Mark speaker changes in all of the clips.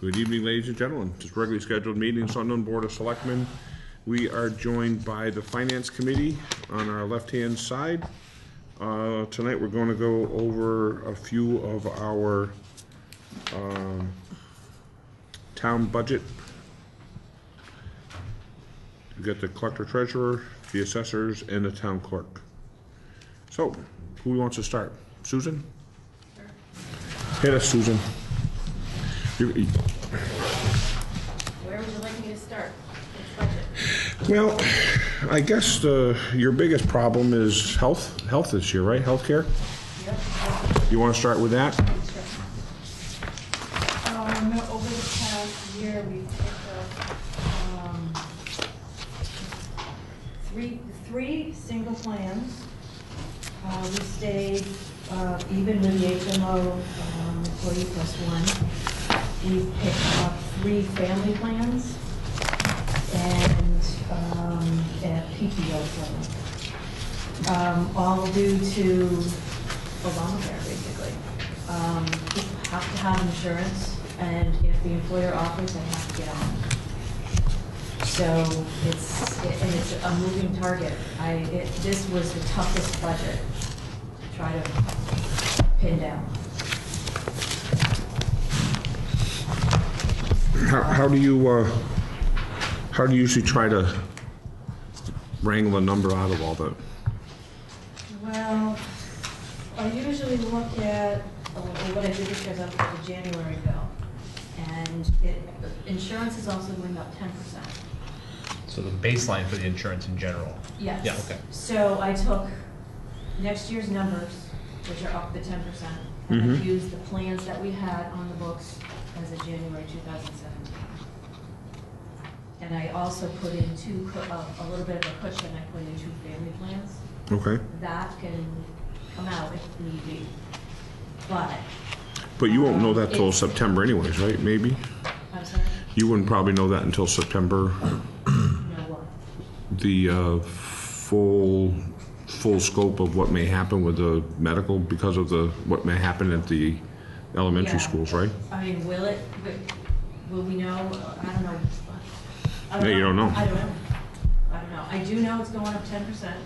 Speaker 1: Good evening, ladies and gentlemen. Just regularly scheduled meeting, Sunderland Board of Selectmen. We are joined by the Finance Committee on our left-hand side. Uh, Tonight, we're going to go over a few of our um, town budget. We've got the collector treasurer, the assessors, and the town clerk. So, who wants to start? Susan? Hit us, Susan. You- you-
Speaker 2: Where would you like me to start? Which budget?
Speaker 1: Well, I guess the, your biggest problem is health, health this year, right? Healthcare?
Speaker 2: Yep.
Speaker 1: You want to start with that?
Speaker 2: Um, over the past year, we picked up, um, three, three single plans. Uh, we stayed, uh, even with the HMO, um, employee plus one. We picked up three family plans and, um, a PPO plan. Um, all due to Obamacare, basically. Um, people have to have insurance, and if the employer offers, they have to get on. So it's, and it's a moving target. I, it, this was the toughest budget to try to pin down.
Speaker 1: How, how do you, uh, how do you usually try to wrangle a number out of all that?
Speaker 2: Well, I usually look at, uh, what I did is I looked at the January bill, and it, insurance is also going up ten percent.
Speaker 3: So the baseline for the insurance in general?
Speaker 2: Yes.
Speaker 3: Yeah, okay.
Speaker 2: So I took next year's numbers, which are up the ten percent, and I
Speaker 1: Mhm.
Speaker 2: used the plans that we had on the books as of January two thousand seventeen. And I also put in two, uh, a little bit of a cushion, I put in two family plans.
Speaker 1: Okay,
Speaker 2: That can come out if need be. But,
Speaker 1: but you won't know that till September anyways, right? Maybe?
Speaker 2: I'm sorry,
Speaker 1: You wouldn't probably know that until September,
Speaker 2: no, what?
Speaker 1: the, uh, full, full scope of what may happen with the medical because of the, what may happen at the elementary
Speaker 2: Yeah.
Speaker 1: schools, right?
Speaker 2: I mean, will it, will we know? I don't know. I
Speaker 1: Yeah, you don't know.
Speaker 2: I don't know. I don't know. I do know it's going up ten percent,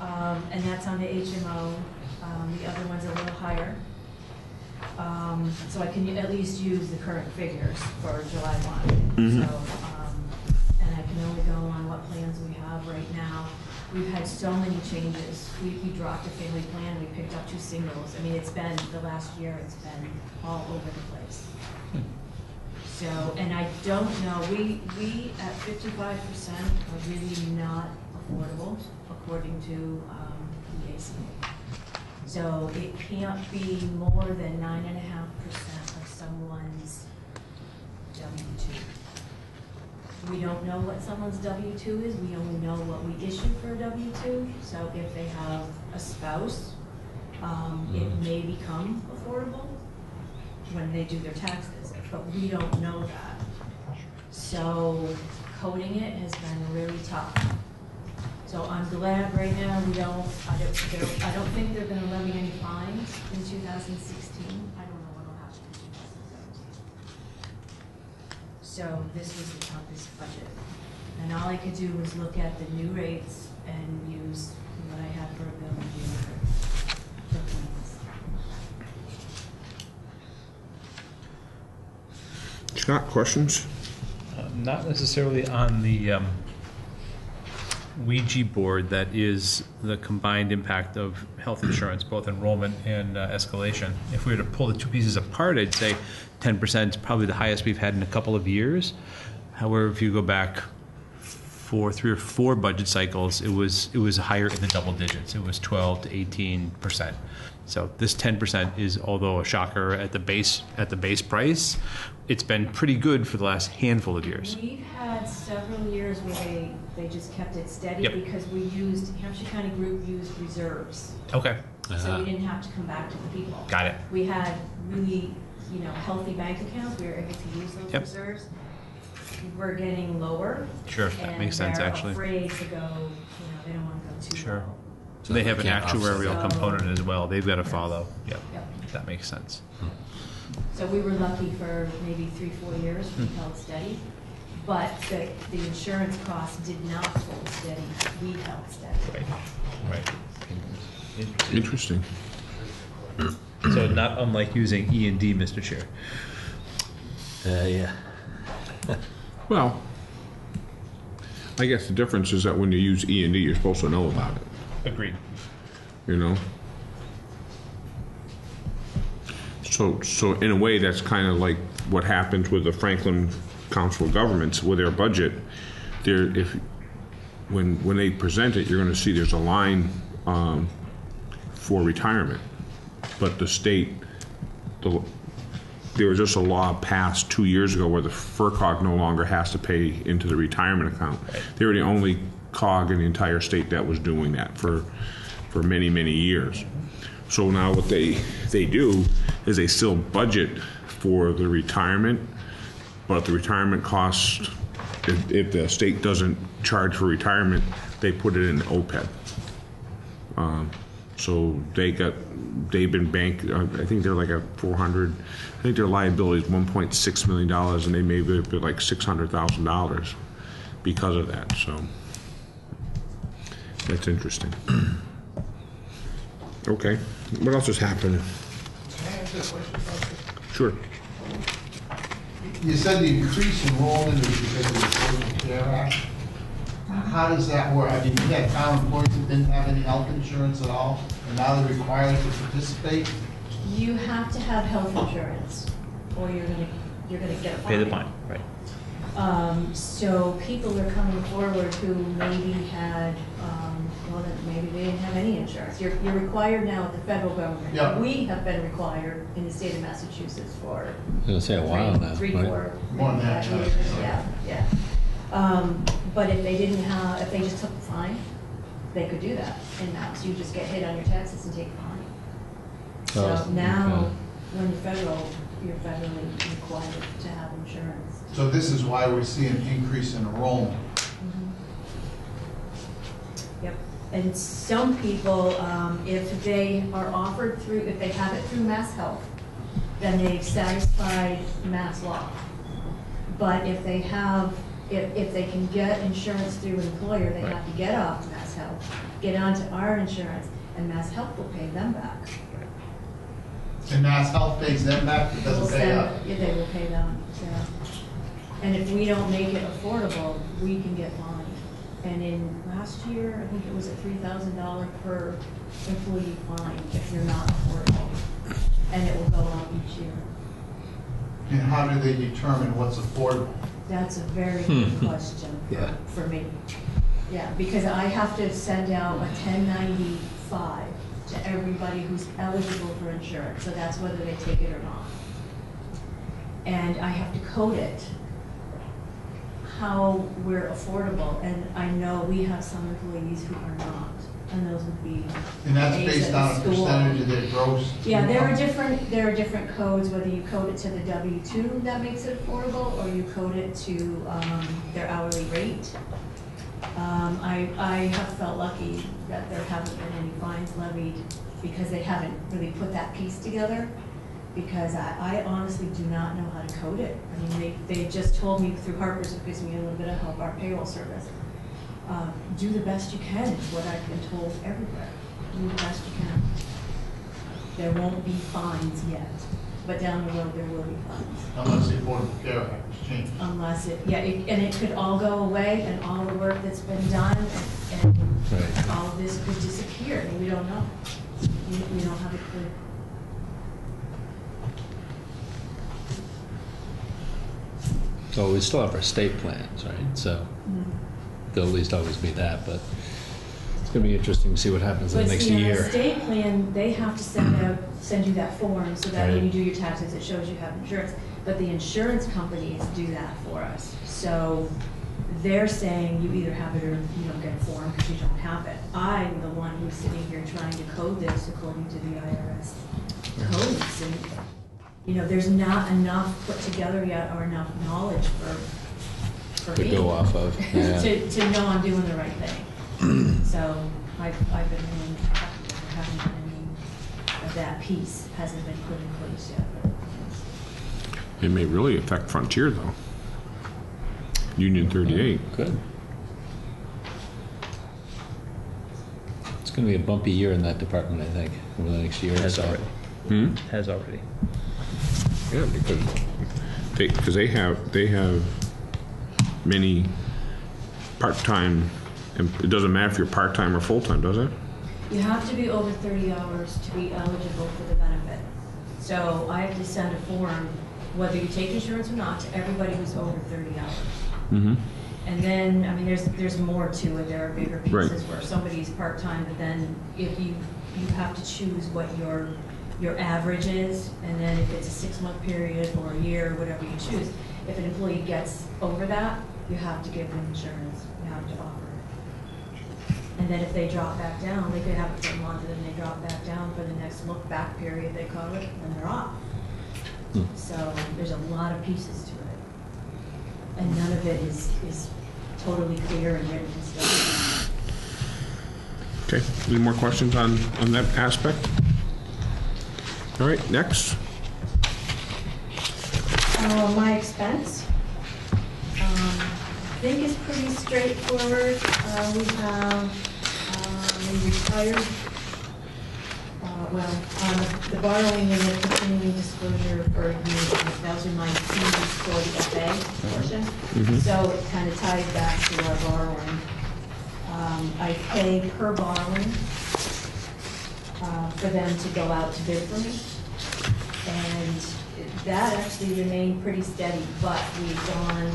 Speaker 2: um, and that's on the HMO. Um, the other one's a little higher. Um, so I can at least use the current figures for July one.
Speaker 1: Mhm.
Speaker 2: So, um, and I can only go on what plans we have right now. We've had so many changes. We, we dropped a family plan, we picked up two singles. I mean, it's been, the last year, it's been all over the place. So, and I don't know, we, we at fifty-five percent are really not affordable according to, um, the ACA. So it can't be more than nine and a half percent of someone's W two. We don't know what someone's W two is, we only know what we issue for a W two. So if they have a spouse, um, it may become affordable when they do their taxes, but we don't know that. So coding it has been really tough. So I'm glad right now we don't, I don't, I don't think they're gonna levy any fines in two thousand sixteen. I don't know what'll happen in two thousand seventeen. So this was the toughest budget. And all I could do was look at the new rates and use what I had for a bill in January. for plans.
Speaker 1: Scott, questions?
Speaker 3: Uh, Not necessarily on the um, Ouija board that is the combined impact of health insurance, both enrollment and uh, escalation. If we were to pull the two pieces apart, I'd say 10% is probably the highest we've had in a couple of years. However, if you go back for three or four budget cycles, it was it was higher in the double digits. It was 12 to 18 percent. So this 10 percent is, although a shocker at the base at the base price, it's been pretty good for the last handful of years.
Speaker 2: We've had several years where they, they just kept it steady
Speaker 3: Yep.
Speaker 2: because we used, Hampshire County Group used reserves.
Speaker 3: Okay,
Speaker 2: So we uh-huh. didn't have to come back to the people.
Speaker 3: got it.
Speaker 2: We had really, you know, healthy bank accounts, we were able to use those
Speaker 3: Yep.
Speaker 2: reserves. We're getting lower.
Speaker 3: Sure, that makes sense, actually.
Speaker 2: And they're afraid to go, you know, they don't wanna go too
Speaker 3: Sure.
Speaker 2: low.
Speaker 4: So
Speaker 3: They
Speaker 4: they
Speaker 3: have an
Speaker 4: can't offset
Speaker 3: actuarial
Speaker 2: that.
Speaker 3: component as well. They've got to follow. Yep,
Speaker 2: Yep.
Speaker 3: that makes sense. Hmm.
Speaker 2: So we were lucky for maybe three, four years, we held steady. But the, the insurance costs did not hold steady, we held steady.
Speaker 3: Right, right.
Speaker 1: Interesting.
Speaker 3: So not unlike using E and D, Mr. Chair.
Speaker 4: Uh, yeah.
Speaker 1: Well, I guess the difference is that when you use E and D, you're supposed to know about it,
Speaker 3: Agreed.
Speaker 1: you know? So, so in a way, that's kind of like what happens with the Franklin Council of Governments with their budget. There, if, when, when they present it, you're gonna see there's a line, um, for retirement. But the state, the, there was just a law passed two years ago where the FRCOG no longer has to pay into the retirement account. They were the only cog in the entire state that was doing that for, for many, many years. So now what they, they do is they still budget for the retirement, but the retirement cost, if, if the state doesn't charge for retirement, they put it in OPEB. Um, So they got, they've been bank, uh, I think they're like a four hundred, I think their liability is one point six million dollars, and they may be like six hundred thousand dollars because of that, so. That's interesting. Okay, what else is happening?
Speaker 5: Can I ask you a question about this?
Speaker 1: Sure.
Speaker 5: You said the increase in enrollment is because of the Affordable Care Act. How does that work? I mean, you had town employees that didn't have any health insurance at all, and now they're required to participate?
Speaker 2: You have to have health insurance, or you're gonna, you're gonna get a fine.
Speaker 3: Pay the fine, right.
Speaker 2: Um, so people are coming forward who maybe had, well, then maybe they didn't have any insurance. You're, you're required now at the federal government.
Speaker 5: Yeah.
Speaker 2: We have been required in the state of Massachusetts for
Speaker 4: I was gonna say a while
Speaker 2: three-
Speaker 4: now,
Speaker 2: Three,
Speaker 4: right?
Speaker 2: four.
Speaker 5: More than that, yeah.
Speaker 2: five years, Yeah, yeah. Um, but if they didn't have, if they just took the fine, they could do that in Mass. You just get hit on your taxes and take the fine.
Speaker 4: Oh,
Speaker 2: So now,
Speaker 4: okay.
Speaker 2: when you're federal, you're federally required to have insurance.
Speaker 5: So this is why we're seeing an increase in enrollment.
Speaker 2: Yep, and some people, um, if they are offered through, if they have it through Mass Health, then they've satisfied Mass law. But if they have, if, if they can get insurance through an employer, they have to get off Mass Health, get onto our insurance, and Mass Health will pay them back.
Speaker 5: And Mass Health pays them back, it doesn't pay
Speaker 2: send-
Speaker 5: us.
Speaker 2: Yeah, they will pay them, yeah. And if we don't make it affordable, we can get fined. And in last year, I think it was a three thousand dollar per employee fine if you're not affordable. And it will go up each year.
Speaker 5: And how do they determine what's affordable?
Speaker 2: That's a very hmm. good question
Speaker 4: Yeah.
Speaker 2: for me. Yeah, because I have to send out a ten ninety-five to everybody who's eligible for insurance, so that's whether they take it or not. And I have to code it, how we're affordable, and I know we have some employees who are not, and those would be.
Speaker 5: And that's based
Speaker 2: at the
Speaker 5: on a
Speaker 2: school.
Speaker 5: percentage of their gross?
Speaker 2: Yeah, there are
Speaker 5: income?
Speaker 2: different, there are different codes, whether you code it to the W two that makes it affordable, or you code it to, um, their hourly rate. Um, I, I have felt lucky that there haven't been any fines levied, because they haven't really put that piece together. Because I, I honestly do not know how to code it. I mean, they, they just told me through Harper's, it gives me a little bit of help, our payroll service. Uh, do the best you can, is what I've been told everywhere. Do the best you can. There won't be fines yet, but down the road, there will be fines.
Speaker 5: Unless the Affordable Care Act was changed.
Speaker 2: Unless it, yeah, it- and it could all go away, and all the work that's been done, and- and
Speaker 4: Right.
Speaker 2: all of this could disappear, and we don't know. We we don't have a clue.
Speaker 4: So we still have our state plans, right? So mm-hmm. there'll at least always be that, but it's gonna be interesting to see what happens in
Speaker 2: But
Speaker 4: the next
Speaker 2: see, on the
Speaker 4: year.
Speaker 2: state plan, they have to send out, send you that form, so that when
Speaker 4: Right.
Speaker 2: you do your taxes, it shows you have insurance. But the insurance companies do that for us. So they're saying you either have it or you don't get a form because you don't have it. I'm the one who's sitting here trying to code this according to the IRS codes. And, you know, there's not enough put together yet or enough knowledge for, for
Speaker 4: To
Speaker 2: me
Speaker 4: go off of, yeah.
Speaker 2: to, to know I'm doing the right thing. So I've, I've been really happy that there haven't been any of that piece hasn't been put in place yet.
Speaker 1: It may really affect Frontier, though. Union 38.
Speaker 4: Good. It's gonna be a bumpy year in that department, I think, over the next year or
Speaker 3: Has
Speaker 4: so.
Speaker 3: already.
Speaker 1: Hmm?
Speaker 3: Has already.
Speaker 1: Yeah, because they, because they have, they have many part-time, and it doesn't matter if you're part-time or full-time, does it?
Speaker 2: You have to be over thirty hours to be eligible for the benefit. So I have to send a form, whether you take insurance or not, to everybody who's over thirty hours.
Speaker 1: Mm-hmm.
Speaker 2: And then, I mean, there's, there's more to it, there are bigger
Speaker 1: Right.
Speaker 2: pieces where somebody's part-time, but then if you, you have to choose what your, your average is, and then if it's a six-month period or a year, or whatever you choose, if an employee gets over that, you have to give them insurance, you have to offer it. And then if they drop back down, they could have it for a month, and then they drop back down for the next look-back period, they call it, and they're off.
Speaker 4: Hmm.
Speaker 2: So there's a lot of pieces to it. And none of it is, is totally clear and written and stuff.
Speaker 1: Okay, any more questions on, on that aspect? All right, next.
Speaker 2: Uh, my expense, um, I think is pretty straightforward. Uh, we have, um, we retired, uh, well, um, the borrowing and the continuing disclosure for the, those are my fees for the FA portion. So it kind of ties back to our borrowing. Um, I pay per borrowing, uh, for them to go out to bid for me. And that actually remained pretty steady, but we've gone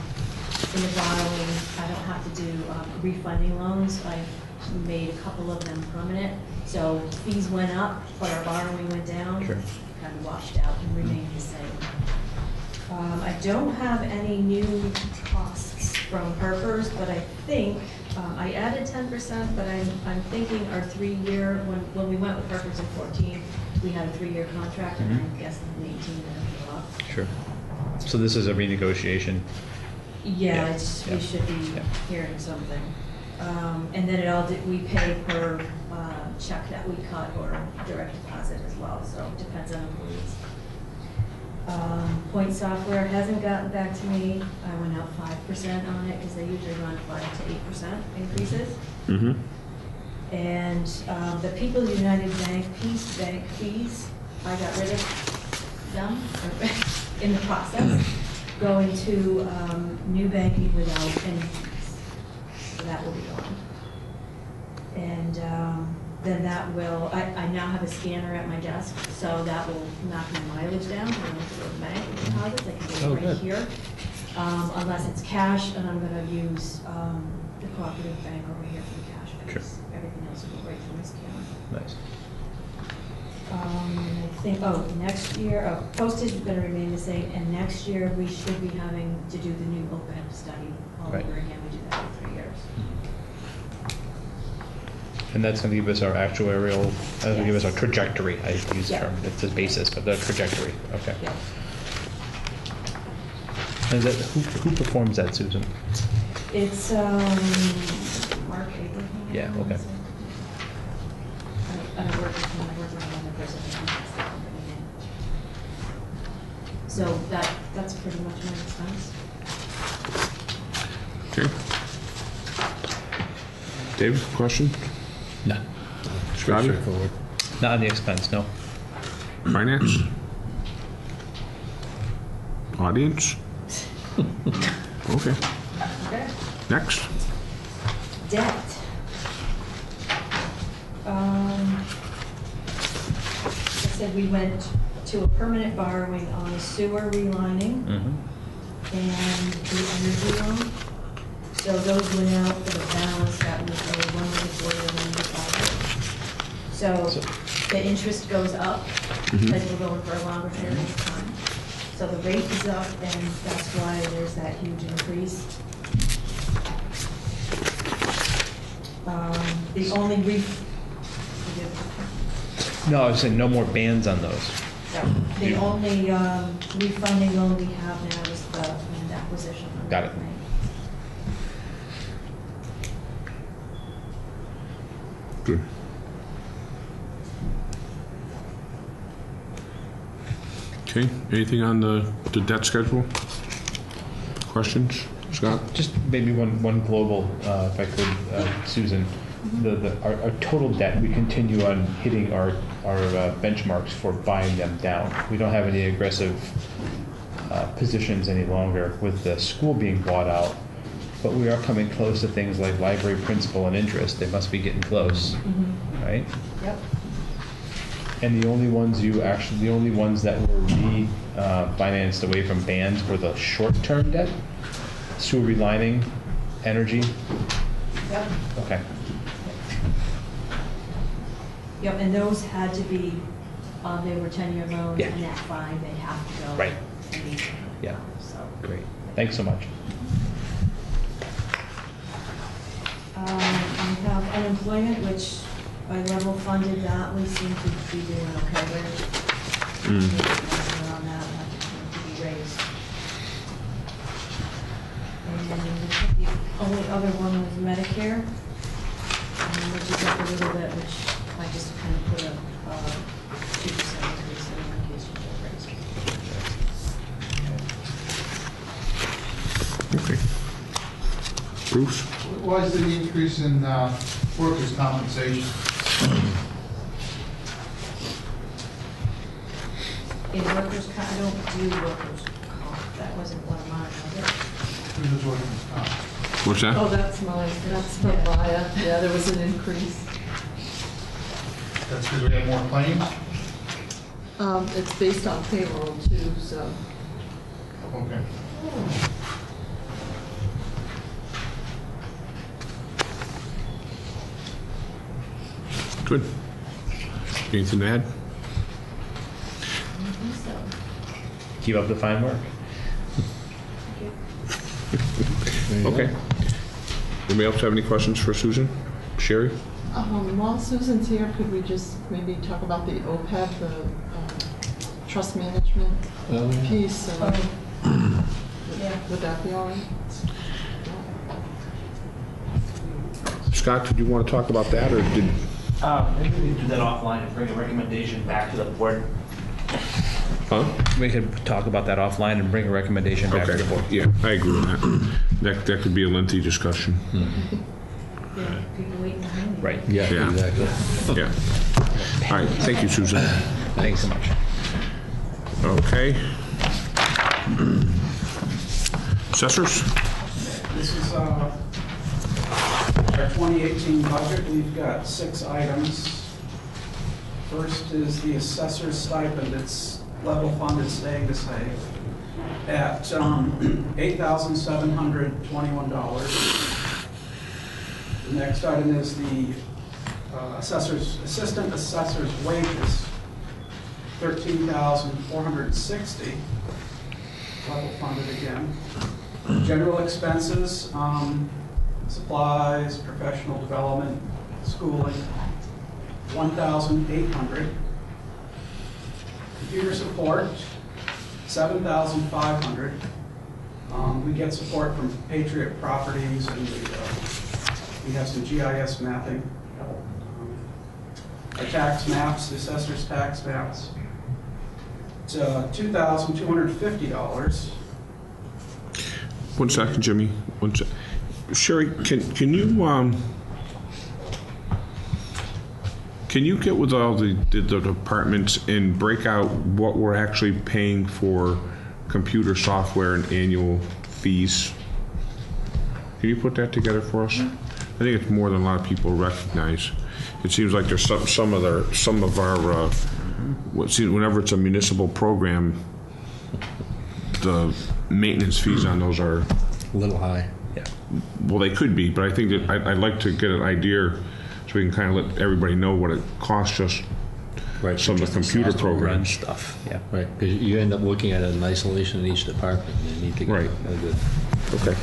Speaker 2: in the borrowing, I don't have to do um, refunding loans. I've made a couple of them permanent. So fees went up, but our borrowing went down.
Speaker 3: Sure.
Speaker 2: Kind of washed out and remained the same. Um, I don't have any new costs from Harper's, but I think, um, I added ten percent, but I'm, I'm thinking our three-year, when, when we went with Harper's in fourteen, we had a three-year contract, and I'm guessing in eighteen it'll go up.
Speaker 3: Sure. So this is a renegotiation.
Speaker 2: Yeah,
Speaker 3: Yeah,
Speaker 2: it's,
Speaker 3: yeah,
Speaker 2: we should be
Speaker 3: yeah.
Speaker 2: hearing something. Um, and then it all, di- we pay per, uh, check that we cut or direct deposit as well, so it depends on employees. Um, Point Software hasn't gotten back to me. I went out five percent on it because they usually run five to eight percent increases.
Speaker 1: Mm-hmm.
Speaker 2: And um, the People United Bank Peace Bank fees, I got rid of them in the process, going to um, new banking without any fees. So that will be gone. And um, then that will, I, I now have a scanner at my desk, so that will knock my mileage down. I don't have to go to the bank with deposits, I can do
Speaker 4: Oh,
Speaker 2: right
Speaker 4: good.
Speaker 2: here. Um, Unless it's cash, and I'm gonna use um, the cooperative bank over here for the cash, because everything else will go right from this scanner.
Speaker 3: Nice.
Speaker 2: Um, I think, oh, next year, oh, postage is gonna remain the same, and next year, we should be having to do the new OPEB study all
Speaker 3: Right.
Speaker 2: over again, we do that in three years.
Speaker 3: And that's going to give us our actuarial, that's going to give us our
Speaker 2: Yes.
Speaker 3: trajectory. I use the
Speaker 2: Yeah.
Speaker 3: term, it's the basis, but the trajectory. Okay.
Speaker 2: Yeah.
Speaker 3: And that, who, who performs that, Susan?
Speaker 2: It's, um, Mark Abraham.
Speaker 3: Yeah, okay.
Speaker 2: I, I work with him, I work with another person, who has the company name. So that, that's pretty much my expense.
Speaker 1: Okay. David, question?
Speaker 4: No.
Speaker 1: Scotty?
Speaker 4: Straightforward.
Speaker 3: Not on the expense, no.
Speaker 1: Finance? Audience? Okay,
Speaker 2: Okay.
Speaker 1: Next.
Speaker 2: Debt. Um, I said we went to a permanent borrowing on a sewer relining
Speaker 3: Mm-hmm.
Speaker 2: and the energy loan. So those went out for the balance that was a one ninety-four, one ninety-five. So
Speaker 3: So-
Speaker 2: the interest goes up because we're going for a longer period of time. So the rate is up and that's why there's that huge increase. Um, The only re.
Speaker 3: No, I was saying no more BANs on those.
Speaker 2: So, The only um, refunding loan we have now is the land acquisition. loan.
Speaker 3: Got it.
Speaker 1: Good. Okay, anything on the, the debt schedule? Questions? Scott?
Speaker 3: Just maybe one, one global, uh, if I could, uh, Susan. The, the, our, our total debt, we continue on hitting our, our uh, benchmarks for buying them down. We don't have any aggressive uh, positions any longer with the school being bought out. But we are coming close to things like library principal and interest. They must be getting close, right?
Speaker 2: Yep.
Speaker 3: And the only ones you actually, the only ones that were re-financed away from BANs were the short-term debt? Sewer relining, energy?
Speaker 2: Yep.
Speaker 3: Okay.
Speaker 2: Yep, and those had to be, uh, they were ten-year loans,
Speaker 3: Yeah.
Speaker 2: and that fine, they have to go.
Speaker 3: Right.
Speaker 2: and be-
Speaker 3: Yeah.
Speaker 2: So,
Speaker 3: Great. Thanks so much.
Speaker 2: um, we have unemployment, which by level funded that, we seem to be doing okay with.
Speaker 1: Mm.
Speaker 2: Nothing on that, nothing to be raised. And the only other one was Medicare, um, which is up a little bit, which I just kind of put a, uh, two percent increase in in case you get raised.
Speaker 1: Okay. Bruce?
Speaker 5: Why is there the increase in uh, workers' compensation?
Speaker 2: In workers' comp, I don't do workers' comp, that wasn't one of mine, was it?
Speaker 5: Who's workers' comp?
Speaker 1: What's that?
Speaker 6: Oh, that's mine, that's from MIIA, yeah, there was an increase.
Speaker 5: That's because we have more claims?
Speaker 6: Um, it's based on payroll too, so.
Speaker 5: Okay.
Speaker 1: Good. Anything to add?
Speaker 2: I.
Speaker 3: Keep up the fine work.
Speaker 1: Okay. Anybody else have any questions for Susan? Sherry?
Speaker 6: Um, while Susan's here, could we just maybe talk about the OPEB, the, um, trust management
Speaker 4: Oh, yeah.
Speaker 6: piece? uh,
Speaker 2: Yeah.
Speaker 6: Would that be all right?
Speaker 1: Scott, did you want to talk about that, or did,
Speaker 7: Uh, Maybe we can do that offline and bring a recommendation back to the board.
Speaker 1: Huh?
Speaker 3: We could talk about that offline and bring a recommendation back to
Speaker 1: Okay,
Speaker 3: the board.
Speaker 1: yeah, I agree with that. That, that could be a lengthy discussion.
Speaker 2: Yeah, people waiting behind.
Speaker 3: Right.
Speaker 4: Yeah,
Speaker 1: Yeah.
Speaker 4: exactly.
Speaker 1: Yeah. All right, thank you, Susan.
Speaker 3: Thanks so much.
Speaker 1: Okay. Assessors?
Speaker 8: This is uh, our 2018 budget. We've got six items. First is the assessor's stipend. It's level funded, staying the same, at um, $8,721. The next item is the uh, assessor's, assistant assessor's wages, 13,460, level funded again. General expenses, um, supplies, professional development, schooling, one thousand eight hundred. Computer support, seven thousand five hundred. Um, we get support from Patriot Properties and we, uh, we have some GIS mapping. Um, Our tax maps, the assessor's tax maps. It's, uh, two thousand two hundred fifty dollars.
Speaker 1: One second, Jimmy. One sec. Sherry, can, can you, um, can you get with all the, the the departments and break out what we're actually paying for computer software and annual fees? Can you put that together for us? I think it's more than a lot of people recognize. It seems like there's some, some of their, some of our, uh, what seems, whenever it's a municipal program, the maintenance fees on those are,
Speaker 4: A little high.
Speaker 3: Yeah.
Speaker 1: well, they could be, but I think that I'd, I'd like to get an idea we can kind of let everybody know what it costs us.
Speaker 4: Right.
Speaker 1: Some of the computer
Speaker 4: assessment
Speaker 3: Run
Speaker 1: programs.
Speaker 3: stuff, yeah.
Speaker 4: Right, because you end up looking at it in isolation in each department, and you need to get
Speaker 1: Right.
Speaker 4: a good.
Speaker 1: Okay.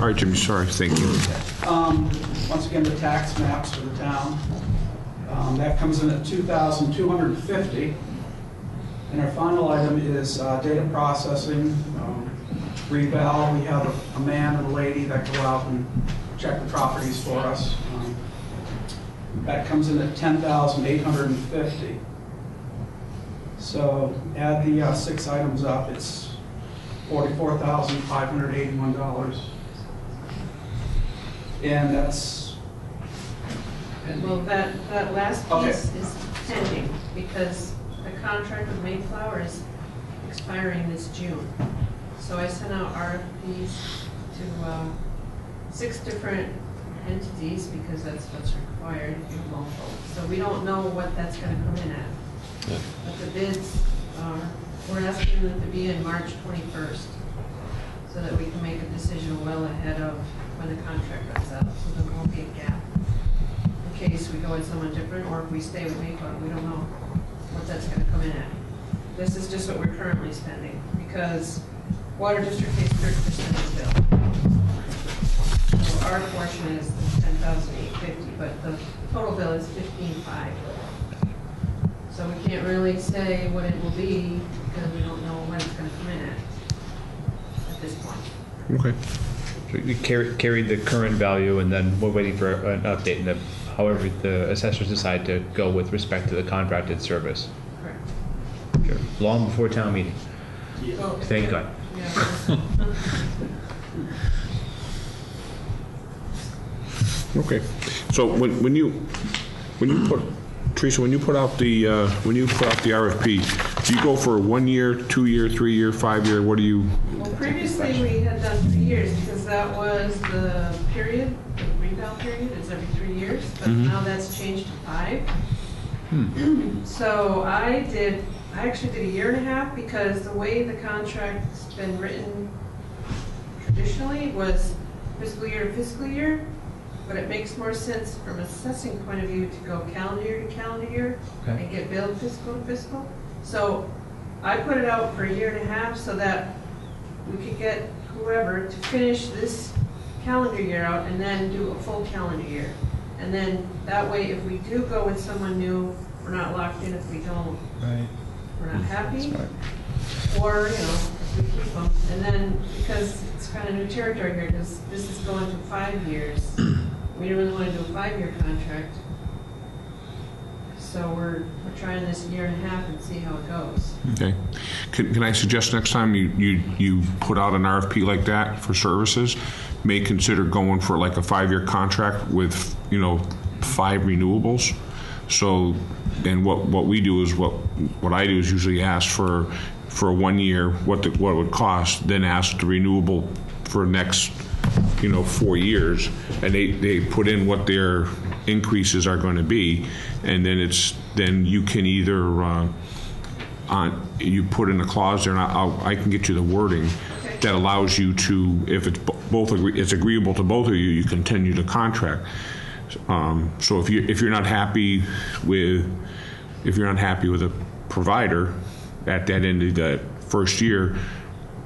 Speaker 1: All right, Jimmy, sorry, thank you.
Speaker 8: Um, Once again, the tax maps for the town. Um, That comes in at 2,250. And our final item is uh, data processing. Um, Reval, we have a- a man and a lady that go out and check the properties for us. Um, That comes in at ten thousand eight hundred and fifty. So add the uh, six items up, it's forty-four thousand five hundred eighty-one dollars. And that's,
Speaker 9: Well, that, that last
Speaker 8: Okay.
Speaker 9: piece is pending, because the contract with Mayflower is expiring this June. So I sent out RFPs to, uh, six different entities, because that's what's required in local. So we don't know what that's gonna come in at.
Speaker 4: Yeah.
Speaker 9: But the bids are, we're asking them to be in March twenty-first, so that we can make a decision well ahead of when the contract runs out, so there won't be a gap. In case we go with someone different, or if we stay with Mayflower, we don't know what that's gonna come in at. This is just what we're currently spending, because water district pays thirty percent of the bill. So our portion is ten thousand eight fifty, but the total bill is fifteen-five. So we can't really say what it will be, because we don't know when it's gonna come in at, at this point.
Speaker 1: Okay.
Speaker 3: So you carry, carried the current value and then we're waiting for an update and the, however the assessors decide to go with respect to the contracted service.
Speaker 9: Correct.
Speaker 3: Sure. Long before town meeting.
Speaker 9: Well,
Speaker 3: Thank God.
Speaker 9: Yeah.
Speaker 1: Okay, so when, when you, when you put, Teresa, when you put out the, uh, when you put out the RFP, do you go for a one-year, two-year, three-year, five-year, what do you,
Speaker 9: Well, previously, we had done three years, because that was the period, the reval period, is every three years, but now that's changed to five. So I did, I actually did a year and a half, because the way the contract's been written traditionally was fiscal year to fiscal year, but it makes more sense from assessing point of view to go calendar year to calendar year
Speaker 3: Okay.
Speaker 9: and get billed fiscal to fiscal. So I put it out for a year and a half so that we could get whoever to finish this calendar year out and then do a full calendar year. And then that way, if we do go with someone new, we're not locked in if we don't,
Speaker 3: Right.
Speaker 9: we're not mm-hmm. happy. Or, you know, we keep them. And then, because it's kind of new territory here, because this is going to five years. We didn't really want to do a five-year contract. So we're, we're trying this year and a half and see how it goes.
Speaker 1: okay? Can, can I suggest next time you, you, you put out an RFP like that for services, may consider going for like a five-year contract with, you know, five renewables? So, and what, what we do is, what, what I do is usually ask for, for one year, what the, what it would cost, then ask the renewable for next, you know, four years, and they, they put in what their increases are gonna be, and then it's, then you can either, uh, on, you put in a clause there, and I'll, I can get you the wording that allows you to, if it's both, agree- it's agreeable to both of you, you continue the contract. Um, so if you, if you're not happy with, if you're not happy with a provider at that end of the first year,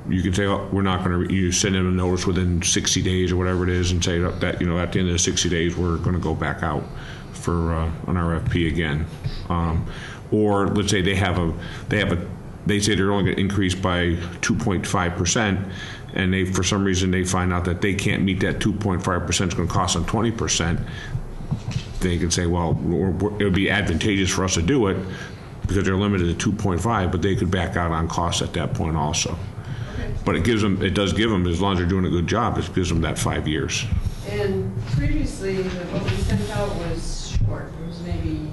Speaker 1: you can say, oh, we're not gonna, you send them a notice within sixty days or whatever it is and say that, you know, at the end of the sixty days, we're gonna go back out for, uh, an RFP again. Um, or let's say they have a, they have a, they say they're only gonna increase by two point five percent, and they, for some reason, they find out that they can't meet that two point five percent, it's gonna cost them twenty percent. They can say, well, it would be advantageous for us to do it, because they're limited to two point five, but they could back out on costs at that point also. But it gives them, it does give them, as long as they're doing a good job, it gives them that five years.
Speaker 9: And previously, the- what we sent out was short, it was maybe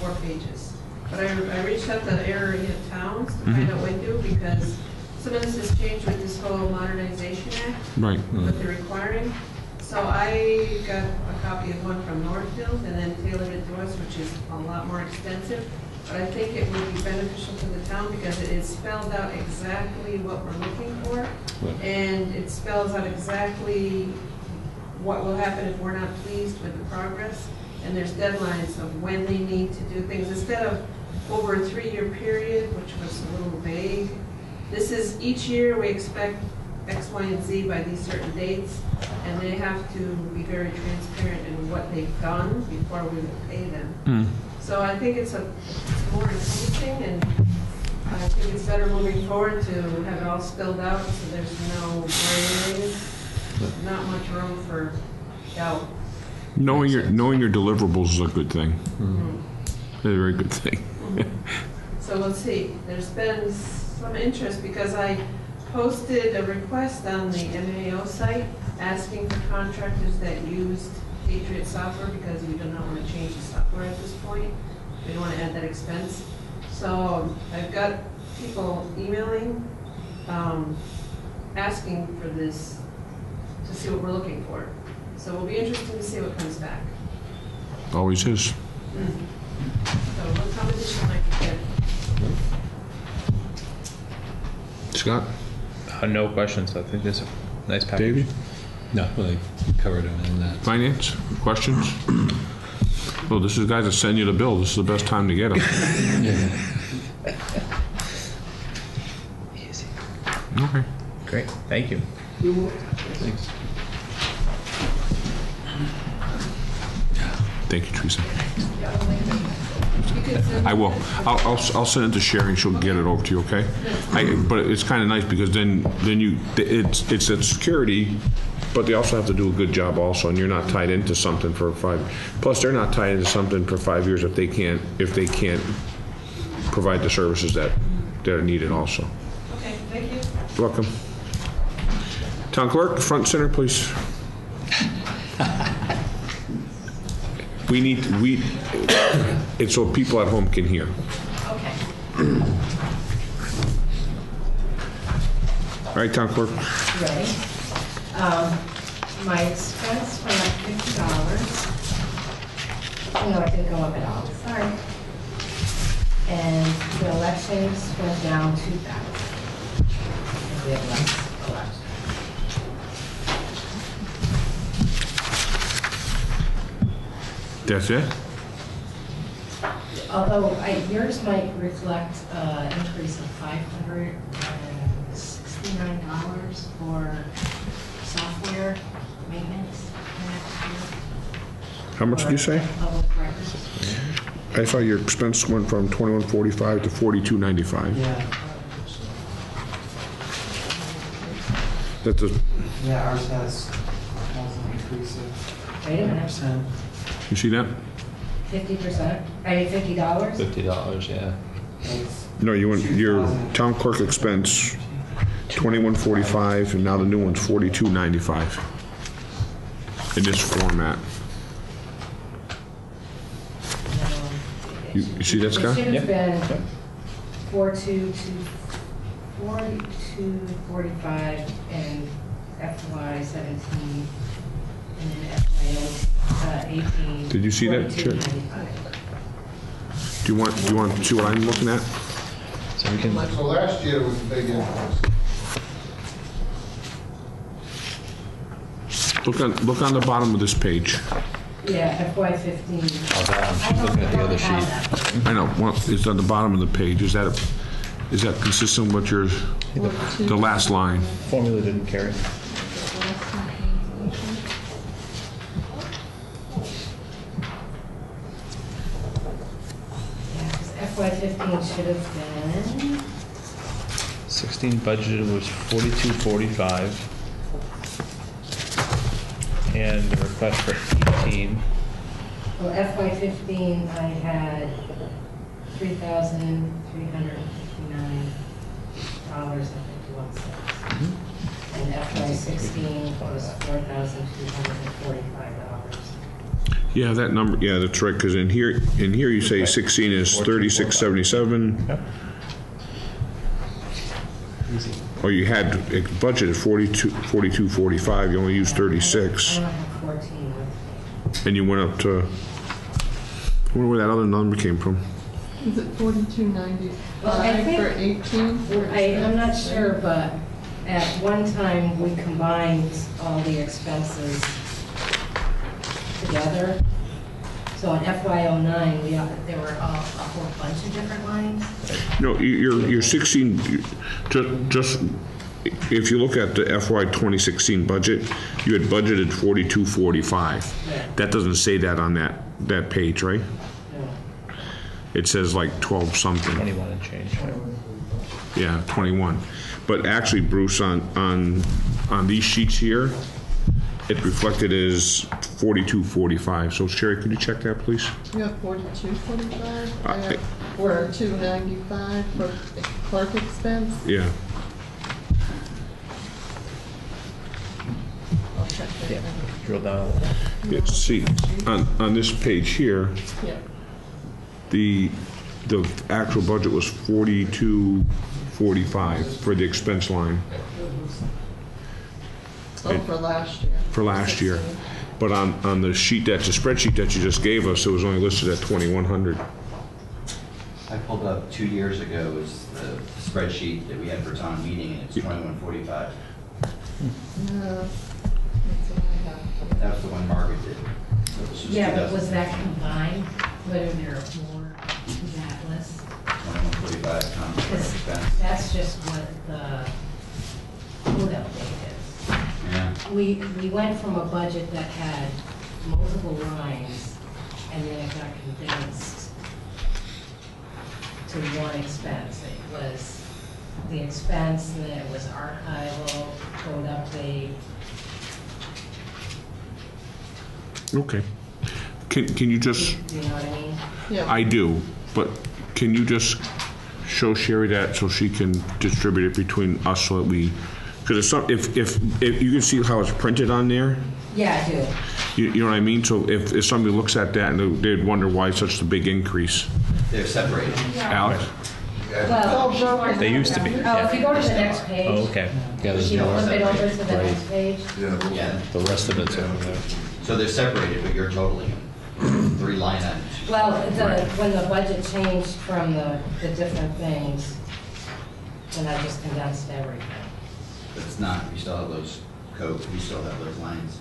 Speaker 9: four pages. But I, I reached out to area towns to find mm-hmm. out when do, because some of this has changed with this whole modernization act,
Speaker 1: Right.
Speaker 9: what they're requiring. So I got a copy of one from Northfield and then tailored it to us, which is a lot more extensive. But I think it would be beneficial to the town because it is spelled out exactly what we're looking for. And it spells out exactly what will happen if we're not pleased with the progress. And there's deadlines of when they need to do things, instead of over a three-year period, which was a little vague. This is, each year, we expect X, Y, and Z by these certain dates, and they have to be very transparent in what they've done before we will pay them. Hmm. So I think it's a, it's more encompassing, and I think it's better moving forward to have it all spilled out, so there's no gray areas, not much room for doubt.
Speaker 1: Knowing your, knowing your deliverables is a good thing. A very good thing. Mm-hmm.
Speaker 9: So let's see, there's been some interest because I posted a request on the MAO site asking for contractors that used Patriot software because we do not want to change the software at this point. We don't want to add that expense. So I've got people emailing, um, asking for this, to see what we're looking for. So it'll be interesting to see what comes back.
Speaker 1: Always is.
Speaker 9: So what competition I can get.
Speaker 1: Scott?
Speaker 3: Uh, no questions. I think this is a nice package.
Speaker 1: Davey?
Speaker 4: No, well, they covered them in that.
Speaker 1: Finance? Questions? Well, this is guys that send you the bill. This is the best time to get them. Okay.
Speaker 3: Great. Thank you.
Speaker 4: Thanks.
Speaker 1: Thank you, Teresa.
Speaker 9: You could send
Speaker 1: I will. I'll, I'll, I'll send it to Sherry, she'll get it over to you, okay? I, but it's kinda nice because then, then you, it's, it's a security, but they also have to do a good job also, and you're not tied into something for five, plus they're not tied into something for five years if they can't, if they can't provide the services that, that are needed also.
Speaker 9: Okay, thank you.
Speaker 1: Welcome. Town clerk, front center, please. We need, we, it's so people at home can hear.
Speaker 2: Okay.
Speaker 1: All right, town clerk?
Speaker 10: Ready? Um, my expense went up fifty dollars. No, it didn't go up at all, sorry. And the elections went down two thousand. We have less elections.
Speaker 1: That's it?
Speaker 10: Although I, yours might reflect, uh, increase of five hundred and sixty-nine for maintenance next year.
Speaker 1: How much did you say?
Speaker 10: Public records.
Speaker 1: I saw your expense went from twenty-one forty-five to forty-two ninety-five.
Speaker 11: Yeah,
Speaker 1: That's a,
Speaker 11: yeah, ours has, has an increase of
Speaker 10: Wait a minute,
Speaker 11: percent.
Speaker 1: you see that?
Speaker 10: fifty percent, I mean fifty dollars?
Speaker 4: Fifty dollars, yeah.
Speaker 1: No, you went, your town clerk expense, twenty-one forty-five, and now the new one's forty-two ninety-five. In this format. You, you see that, Scott?
Speaker 10: It should have been four two two, forty-two forty-five in FY seventeen, and then FY uh, eighteen.
Speaker 1: Did you see that, Chair?
Speaker 10: 42.95.
Speaker 1: Do you want, do you want to see what I'm looking at?
Speaker 3: So we can.
Speaker 5: So last year was a big increase.
Speaker 1: Look on, look on the bottom of this page.
Speaker 10: Yeah, FY fifteen.
Speaker 4: Oh, that one, she's looking at the other sheet.
Speaker 1: I know, well, it's on the bottom of the page. Is that, a- is that consistent with your, the last line?
Speaker 3: Formula didn't carry.
Speaker 10: Yeah, 'cause FY fifteen should have been,
Speaker 3: 16 budgeted was 4245. And the request for 18,
Speaker 10: well, FY fifteen, I had three thousand three hundred and fifty-nine dollars and fifty-one cents. Mm-hmm. And FY sixteen was four thousand two hundred and forty-five dollars.
Speaker 1: Yeah, that number, yeah, that's right, because in here, in here you say 16 is 3677.
Speaker 3: Yep.
Speaker 1: Or you had it budgeted 42, 4245, you only used 36,
Speaker 10: fourteen
Speaker 1: and you went up to, I wonder where that other number came from.
Speaker 6: Is it forty-two
Speaker 10: Well, I
Speaker 6: ninety-five
Speaker 10: think-
Speaker 6: for eighteen?
Speaker 10: I, I'm not sure, but at one time, we combined all the expenses together. So on FY09, we, there were a, a whole bunch of different lines.
Speaker 1: No, you- you're, you're 16, you- ju- just, if you look at the FY 2016 budget, you had budgeted 4245.
Speaker 10: Yeah.
Speaker 1: That doesn't say that on that, that page, right?
Speaker 10: No.
Speaker 1: It says like 12 something.
Speaker 3: 21 and change.
Speaker 1: Yeah, 21. But actually, Bruce, on, on, on these sheets here, it reflected as forty-two forty-five. So Sherry, could you check that, please?
Speaker 6: You have forty-two forty-five? I
Speaker 1: Uh,
Speaker 6: have forty-two ninety-five for clerk expense.
Speaker 1: Yeah.
Speaker 6: I'll check that out.
Speaker 3: Drill down.
Speaker 1: Yeah, see, on, on this page here,
Speaker 6: Yeah,
Speaker 1: the, the actual budget was forty-two forty-five for the expense line
Speaker 6: oh, for last year.
Speaker 1: for last year. But on, on the sheet that, the spreadsheet that you just gave us, it was only listed at twenty-one hundred.
Speaker 12: I pulled up two years ago is the spreadsheet that we had for town meeting, and it's twenty-one forty-five.
Speaker 6: No, that's what I have.
Speaker 12: That was the one Margaret did. So this
Speaker 10: Yeah, but
Speaker 12: 2000
Speaker 10: was that combined? Were there more to that list?
Speaker 12: Twenty-one forty-five, town clerk
Speaker 10: Because
Speaker 12: expense.
Speaker 10: that's just what the code update is.
Speaker 12: Yeah,
Speaker 10: We, we went from a budget that had multiple lines, and then it got condensed to one expense. It was the expense, and then it was archival, code update.
Speaker 1: Okay. Can, can you just,
Speaker 10: Do you know what I mean?
Speaker 6: Yeah,
Speaker 1: I do, but can you just show Sherry that so she can distribute it between us so that we, because it's some, if, if, if, you can see how it's printed on there?
Speaker 10: Yeah, I do.
Speaker 1: You, you know what I mean? So if, if somebody looks at that and they- they'd wonder why such a big increase.
Speaker 12: they're separated.
Speaker 1: Alex?
Speaker 10: Well,
Speaker 3: They used to be.
Speaker 10: oh, if you go to the next page.
Speaker 3: Oh, okay.
Speaker 4: Yeah, there's
Speaker 10: You
Speaker 4: no,
Speaker 10: flip it over to the
Speaker 4: Right.
Speaker 10: next page.
Speaker 12: Yeah,
Speaker 4: the rest of it's over there.
Speaker 12: so they're separated, but you're totaling them. Three line items.
Speaker 10: Well, the, when the budget changed from the, the different things, then I just condensed everything.
Speaker 12: But it's not, you still have those code, you still have those lines.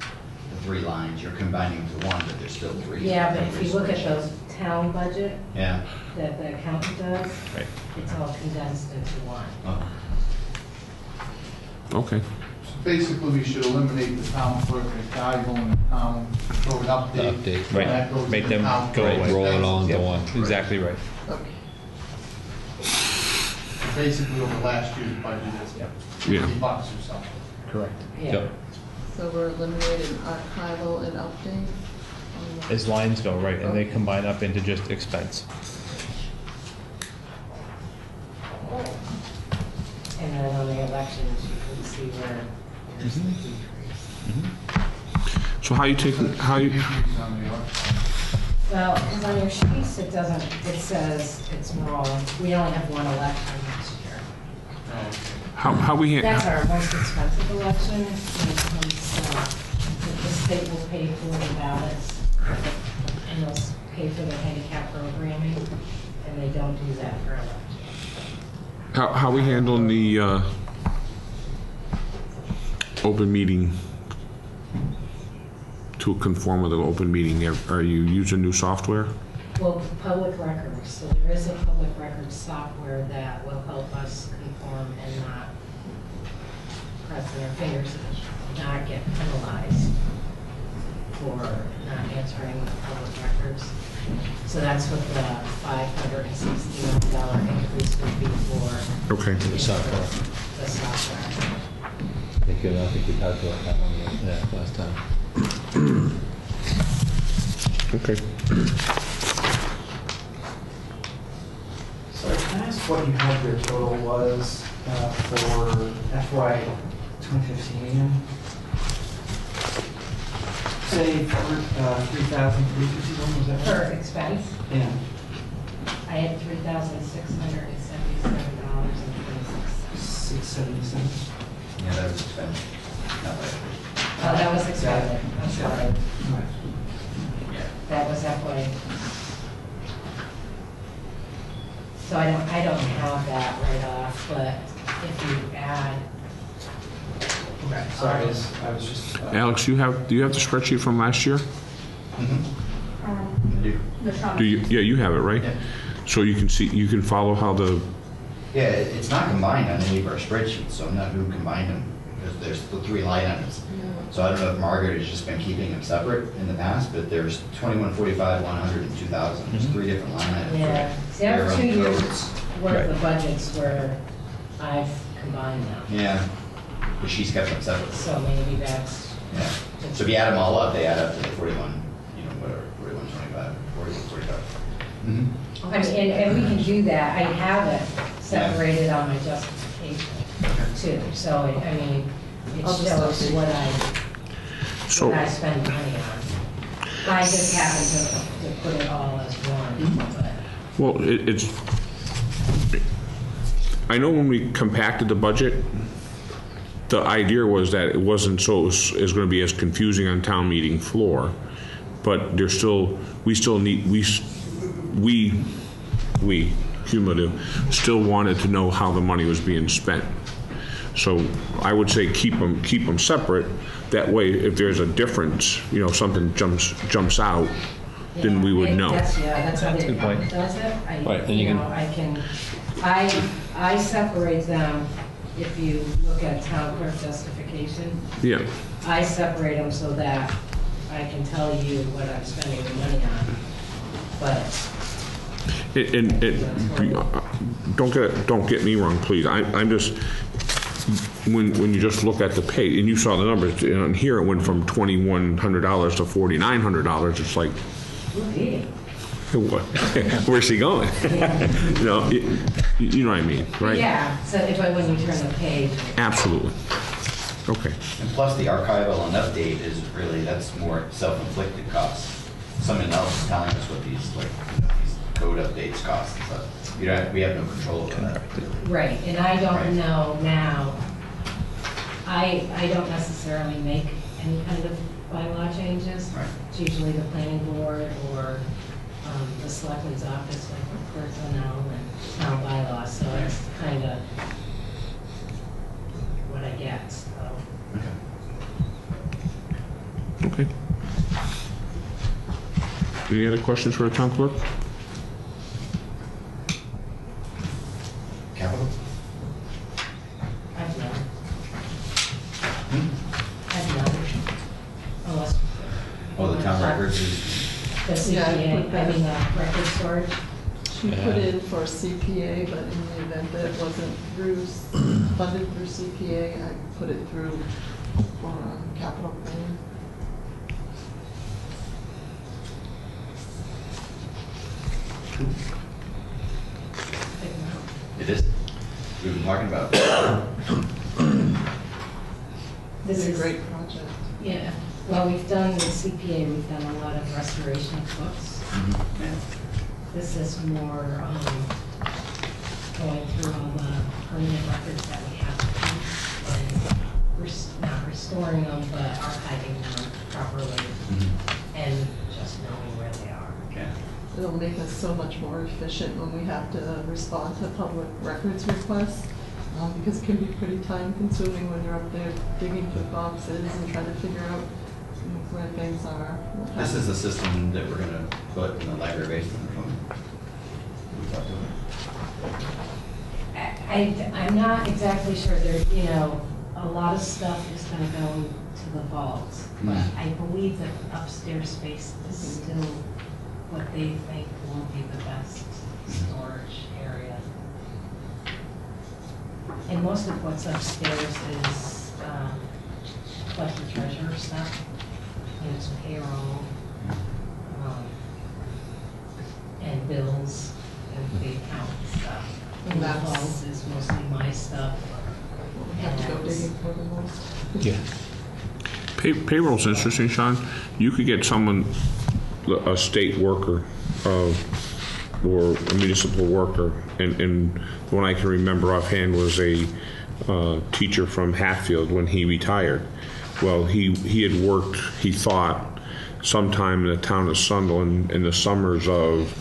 Speaker 12: The three lines, you're combining to one, but there's still three.
Speaker 10: Yeah, but if you look at those town budget
Speaker 12: Yeah.
Speaker 10: that the accountant does,
Speaker 3: Right.
Speaker 10: it's all condensed into one.
Speaker 12: Oh.
Speaker 1: Okay.
Speaker 5: Basically, we should eliminate the town clerk and guy going to town code update.
Speaker 4: The update.
Speaker 5: And that goes
Speaker 3: Make
Speaker 5: to
Speaker 3: them
Speaker 5: town
Speaker 3: go
Speaker 5: clerk
Speaker 3: away.
Speaker 4: Roll it all into
Speaker 3: Yep,
Speaker 4: one.
Speaker 3: Exactly right.
Speaker 6: okay.
Speaker 5: Basically, over last year's budget, it's
Speaker 1: Yeah.
Speaker 5: fifty bucks or something.
Speaker 3: Correct.
Speaker 10: Yeah.
Speaker 3: Yep.
Speaker 6: So we're eliminating archival and update? on the-
Speaker 3: As lines go, right, and they combine up into just expense.
Speaker 10: And then on the elections, you can see where there's the mm-hmm. decrease. Mm-hmm.
Speaker 1: So how you taking, how you,
Speaker 5: Increase on the archive.
Speaker 10: Well, because on your sheets, it doesn't, it says it's wrong. We only have one election next year.
Speaker 1: How, how we,
Speaker 10: That's our most expensive election, and it comes, uh, the the state will pay for the ballots, and they'll pay for the handicap programming, and they don't do that for elections.
Speaker 1: how, how we handling the, uh, open meeting to conform with the open meeting? Are- Are you using new software?
Speaker 10: Well, public records, so there is a public records software that will help us conform and not pressing our fingers and not get penalized for not answering the public records. So that's what the five hundred and sixty-one dollar increase would be for
Speaker 1: Okay.
Speaker 4: The software.
Speaker 10: the software.
Speaker 4: I think, you- I think we talked about that one, yeah, last time.
Speaker 1: Okay.
Speaker 11: So can I ask what you had your total was uh, for FY 2015? Say, uh, 3,351, was that
Speaker 10: Per
Speaker 11: right?
Speaker 10: expense,
Speaker 11: Yeah,
Speaker 10: I had three thousand six hundred and seventy-seven dollars and twenty-six cents.
Speaker 11: 677.
Speaker 12: Yeah, that was expensive. Not like-
Speaker 10: Oh, that was expected, I'm sorry.
Speaker 11: Right.
Speaker 10: That was FY. So I don't, I don't have that right off, but if you add,
Speaker 11: Okay, sorry, I was- I was just. uh,
Speaker 1: Alex, you have, do you have the spreadsheet from last year?
Speaker 12: I do.
Speaker 1: Do you, yeah, you have it, right?
Speaker 12: Yeah.
Speaker 1: So you can see, you can follow how the,
Speaker 12: Yeah, it- it's not combined on any of our spreadsheets, so I'm not who combined them, because there's the three line items. So I don't know if Margaret has just been keeping them separate in the past, but there's twenty-one forty-five, one hundred, and two thousand, there's mm-hmm. three different line items.
Speaker 10: yeah, see, I
Speaker 12: Their
Speaker 10: have
Speaker 12: own
Speaker 10: two years
Speaker 12: codes.
Speaker 10: worth of budgets where I've combined them.
Speaker 12: Yeah, but she's kept them separate.
Speaker 10: So maybe that's
Speaker 12: Yeah. So if you add them all up, they add up to the forty-one, you know, whatever, forty-one twenty-five, forty-one forty-five. Mm-hmm.
Speaker 10: I mean, and, and we can do that, I have it separated on my justification too, so it, I mean, it
Speaker 6: I'll just
Speaker 10: shows
Speaker 6: update.
Speaker 10: what I,
Speaker 1: So,
Speaker 10: what I spend money on. I just happen to, to put it all as one, mm-hmm. but.
Speaker 1: well, it, it's, I know when we compacted the budget, the idea was that it wasn't so, is gonna be as confusing on town meeting floor, but there's still, we still need, we, s- we, we, cumulative, still wanted to know how the money was being spent. So I would say keep them, keep them separate. That way, if there's a difference, you know, something jumps, jumps out, then we would
Speaker 10: Yeah,
Speaker 1: know.
Speaker 10: That's, yeah, that's how
Speaker 3: That's a good point.
Speaker 10: does it. I,
Speaker 4: Right, then you
Speaker 10: you
Speaker 4: can-
Speaker 10: know, I can, I, I separate them, if you look at town clerk justification,
Speaker 1: Yeah.
Speaker 10: I separate them so that I can tell you what I'm spending the money on. But,
Speaker 1: It- And, it, uh, don't get, don't get me wrong, please. I, I'm just, when, when you just look at the pay, and you saw the numbers, and here it went from twenty-one hundred dollars to forty-nine hundred dollars, it's like, what? Where's she going? You know, it- you know what I mean, right?
Speaker 10: Yeah, so if I, when you turn the page,
Speaker 1: Absolutely. Okay.
Speaker 12: And plus, the archival and update is really, that's more self-inflicted costs. Someone else is telling us what these, like, you know, these code updates cost, but you don't, we have no control over that.
Speaker 10: right, and I
Speaker 12: Right.
Speaker 10: don't know now, I, I don't necessarily make any kind of bylaw changes.
Speaker 12: Right.
Speaker 10: It's usually the planning board or um, the selectman's office, like for personnel and town bylaws, so it's kind of what I get, so.
Speaker 1: Okay. Any other questions for the town clerk?
Speaker 12: Capital?
Speaker 10: I've none. I've none. Unless.
Speaker 12: Oh, the town records is,
Speaker 10: The
Speaker 6: Yeah, I
Speaker 10: CPA,
Speaker 6: put
Speaker 10: I
Speaker 6: that-
Speaker 10: mean, the record storage.
Speaker 6: She
Speaker 4: Yeah.
Speaker 6: put in for CPA, but in the event that it wasn't through, funded through CPA, I put it through for um, capital planning.
Speaker 12: it is, we've been talking about.
Speaker 10: This
Speaker 6: It's a
Speaker 10: is,
Speaker 6: great project.
Speaker 10: yeah, well, we've done, the CPA, we've done a lot of restoration of books.
Speaker 12: Yeah.
Speaker 10: This is more, um, going through all the permanent records that we have to keep and res- not restoring them, but archiving them properly
Speaker 12: Mm-hmm.
Speaker 10: and just knowing where they are.
Speaker 12: Yeah.
Speaker 6: It'll make us so much more efficient when we have to respond to public records requests, um, because it can be pretty time consuming when you're up there digging through boxes and trying to figure out where things are.
Speaker 12: This is
Speaker 6: happened.
Speaker 12: the system that we're gonna put in the library basement or something. We talked about it.
Speaker 10: I, I'm not exactly sure, there, you know, a lot of stuff is gonna go to the vault, but
Speaker 12: Mm.
Speaker 10: I believe that upstairs space is still what they think will be the best storage area. And most of what's upstairs is, um, treasurer stuff, you know, some payroll, um, and bills and the account stuff. And the
Speaker 6: That's-
Speaker 10: vault is mostly my stuff.
Speaker 6: We have to go digging for the most.
Speaker 4: Yeah.
Speaker 1: Pay- Payroll's interesting, Sean. You could get someone, a state worker, uh, or a municipal worker, and, and the one I can remember offhand was a uh, teacher from Hatfield when he retired. Well, he, he had worked, he thought, sometime in the town of Sunderland in the summers of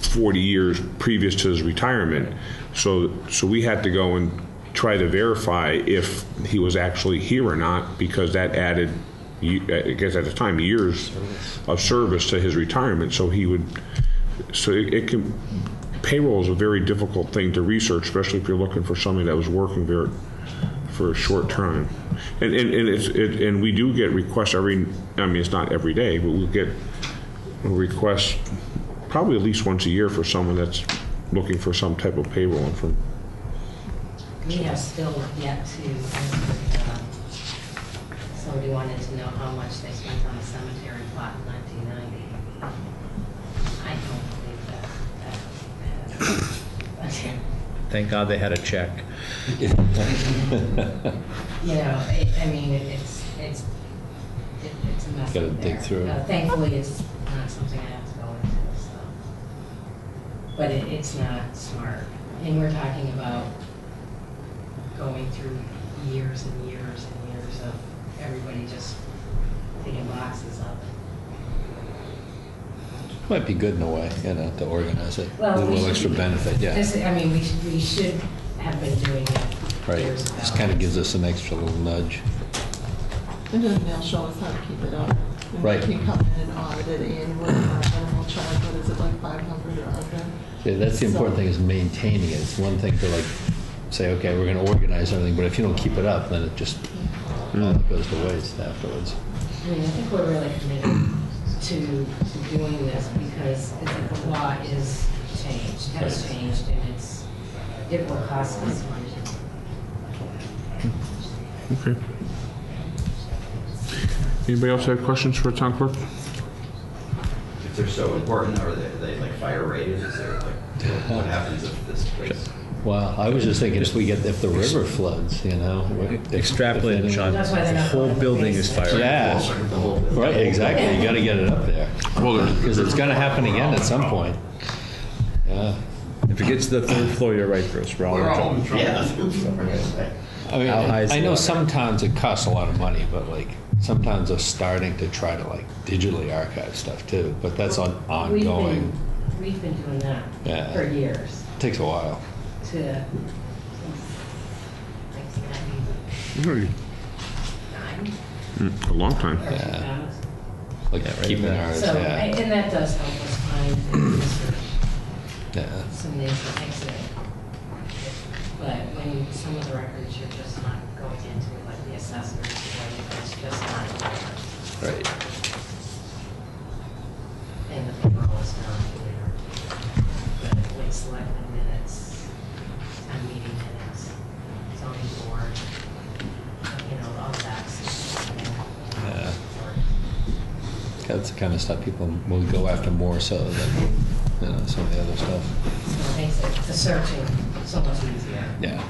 Speaker 1: 40 years previous to his retirement. So, so we had to go and try to verify if he was actually here or not, because that added, I guess at the time, years of service to his retirement. So he would, so it it can, payroll is a very difficult thing to research, especially if you're looking for somebody that was working there for a short time. And, and, and it's, it, and we do get requests every, I mean, it's not every day, but we get requests probably at least once a year for someone that's looking for some type of payroll from,
Speaker 10: We have still yet to uh, somebody wanted to know how much they spent on a cemetery plot in nineteen ninety. I don't believe that, that.
Speaker 3: Thank God they had a check.
Speaker 10: You know, it, I mean, it- it's, it's, it- it's a mess
Speaker 4: Gotta dig
Speaker 10: there.
Speaker 4: through.
Speaker 10: Uh, Thankfully, it's But it, it's not smart. And we're talking about going through years and years and years of everybody just picking boxes up.
Speaker 4: Might be good in a way, you know, to organize it. A
Speaker 10: Well, we
Speaker 4: little
Speaker 10: should-
Speaker 4: extra benefit, yeah.
Speaker 10: This, I mean, we should, we should have been doing it
Speaker 4: Right. This kind of gives us an extra little nudge.
Speaker 6: And then they'll show us how to keep it up. And
Speaker 4: Right.
Speaker 6: We can come in and audit it annually, and then we'll charge, what is it, like five hundred or under?
Speaker 4: Yeah, that's the important
Speaker 6: So-
Speaker 4: thing is maintaining it. It's one thing to like say, okay, we're going to organize everything, but if you don't keep it up, then it just all goes to waste afterwards.
Speaker 10: I mean, I think we're really committed to, to doing this because I think the law is changed, has
Speaker 4: Right.
Speaker 10: changed, and it's, it will cost us money.
Speaker 1: Okay. Anybody else have questions for town clerk?
Speaker 12: If they're so important, are they, they like fire rated? Is there like, what happens if this place?
Speaker 4: Wow, I was just thinking if we get, if the river floods, you know. if-
Speaker 3: Extrapolate,
Speaker 4: if
Speaker 3: Sean.
Speaker 10: That's why they're
Speaker 3: The
Speaker 10: not
Speaker 3: whole
Speaker 10: going to
Speaker 3: building is
Speaker 10: basement.
Speaker 3: fire.
Speaker 4: Yeah, right, exactly. You got to get it up there.
Speaker 1: Well,
Speaker 4: Because it's going to happen again at some point. Yeah.
Speaker 3: If it gets to the third floor, you're right, Bruce. We're all in trouble.
Speaker 12: Yeah.
Speaker 4: I mean,
Speaker 3: How high is
Speaker 4: I
Speaker 3: the
Speaker 4: know
Speaker 3: water?
Speaker 4: some towns it costs a lot of money, but like, some towns are starting to try to like digitally archive stuff too, but that's on
Speaker 10: We've
Speaker 4: ongoing.
Speaker 10: been, we've been doing that
Speaker 4: Yeah.
Speaker 10: for years
Speaker 4: Takes a while.
Speaker 10: to, since nineteen ninety-nine.
Speaker 1: Mm, A long time.
Speaker 10: or
Speaker 4: Yeah.
Speaker 10: 2000.
Speaker 4: Like
Speaker 3: Yeah, right
Speaker 4: keeping
Speaker 3: there.
Speaker 4: ours,
Speaker 10: So,
Speaker 4: yeah.
Speaker 10: and that does help us find and research
Speaker 4: Yeah.
Speaker 10: some names that makes it. But when you, some of the records, you're just not going into it, like the assessors, it's just not there.
Speaker 4: Right.
Speaker 10: And the payroll is down here. The late selectmen minutes, town meeting minutes, zoning board, you know, all that.
Speaker 4: Yeah. That's the kind of stuff people will go after more so than, you know, some of the other stuff.
Speaker 10: So it makes it, the searching much easier.
Speaker 4: Yeah.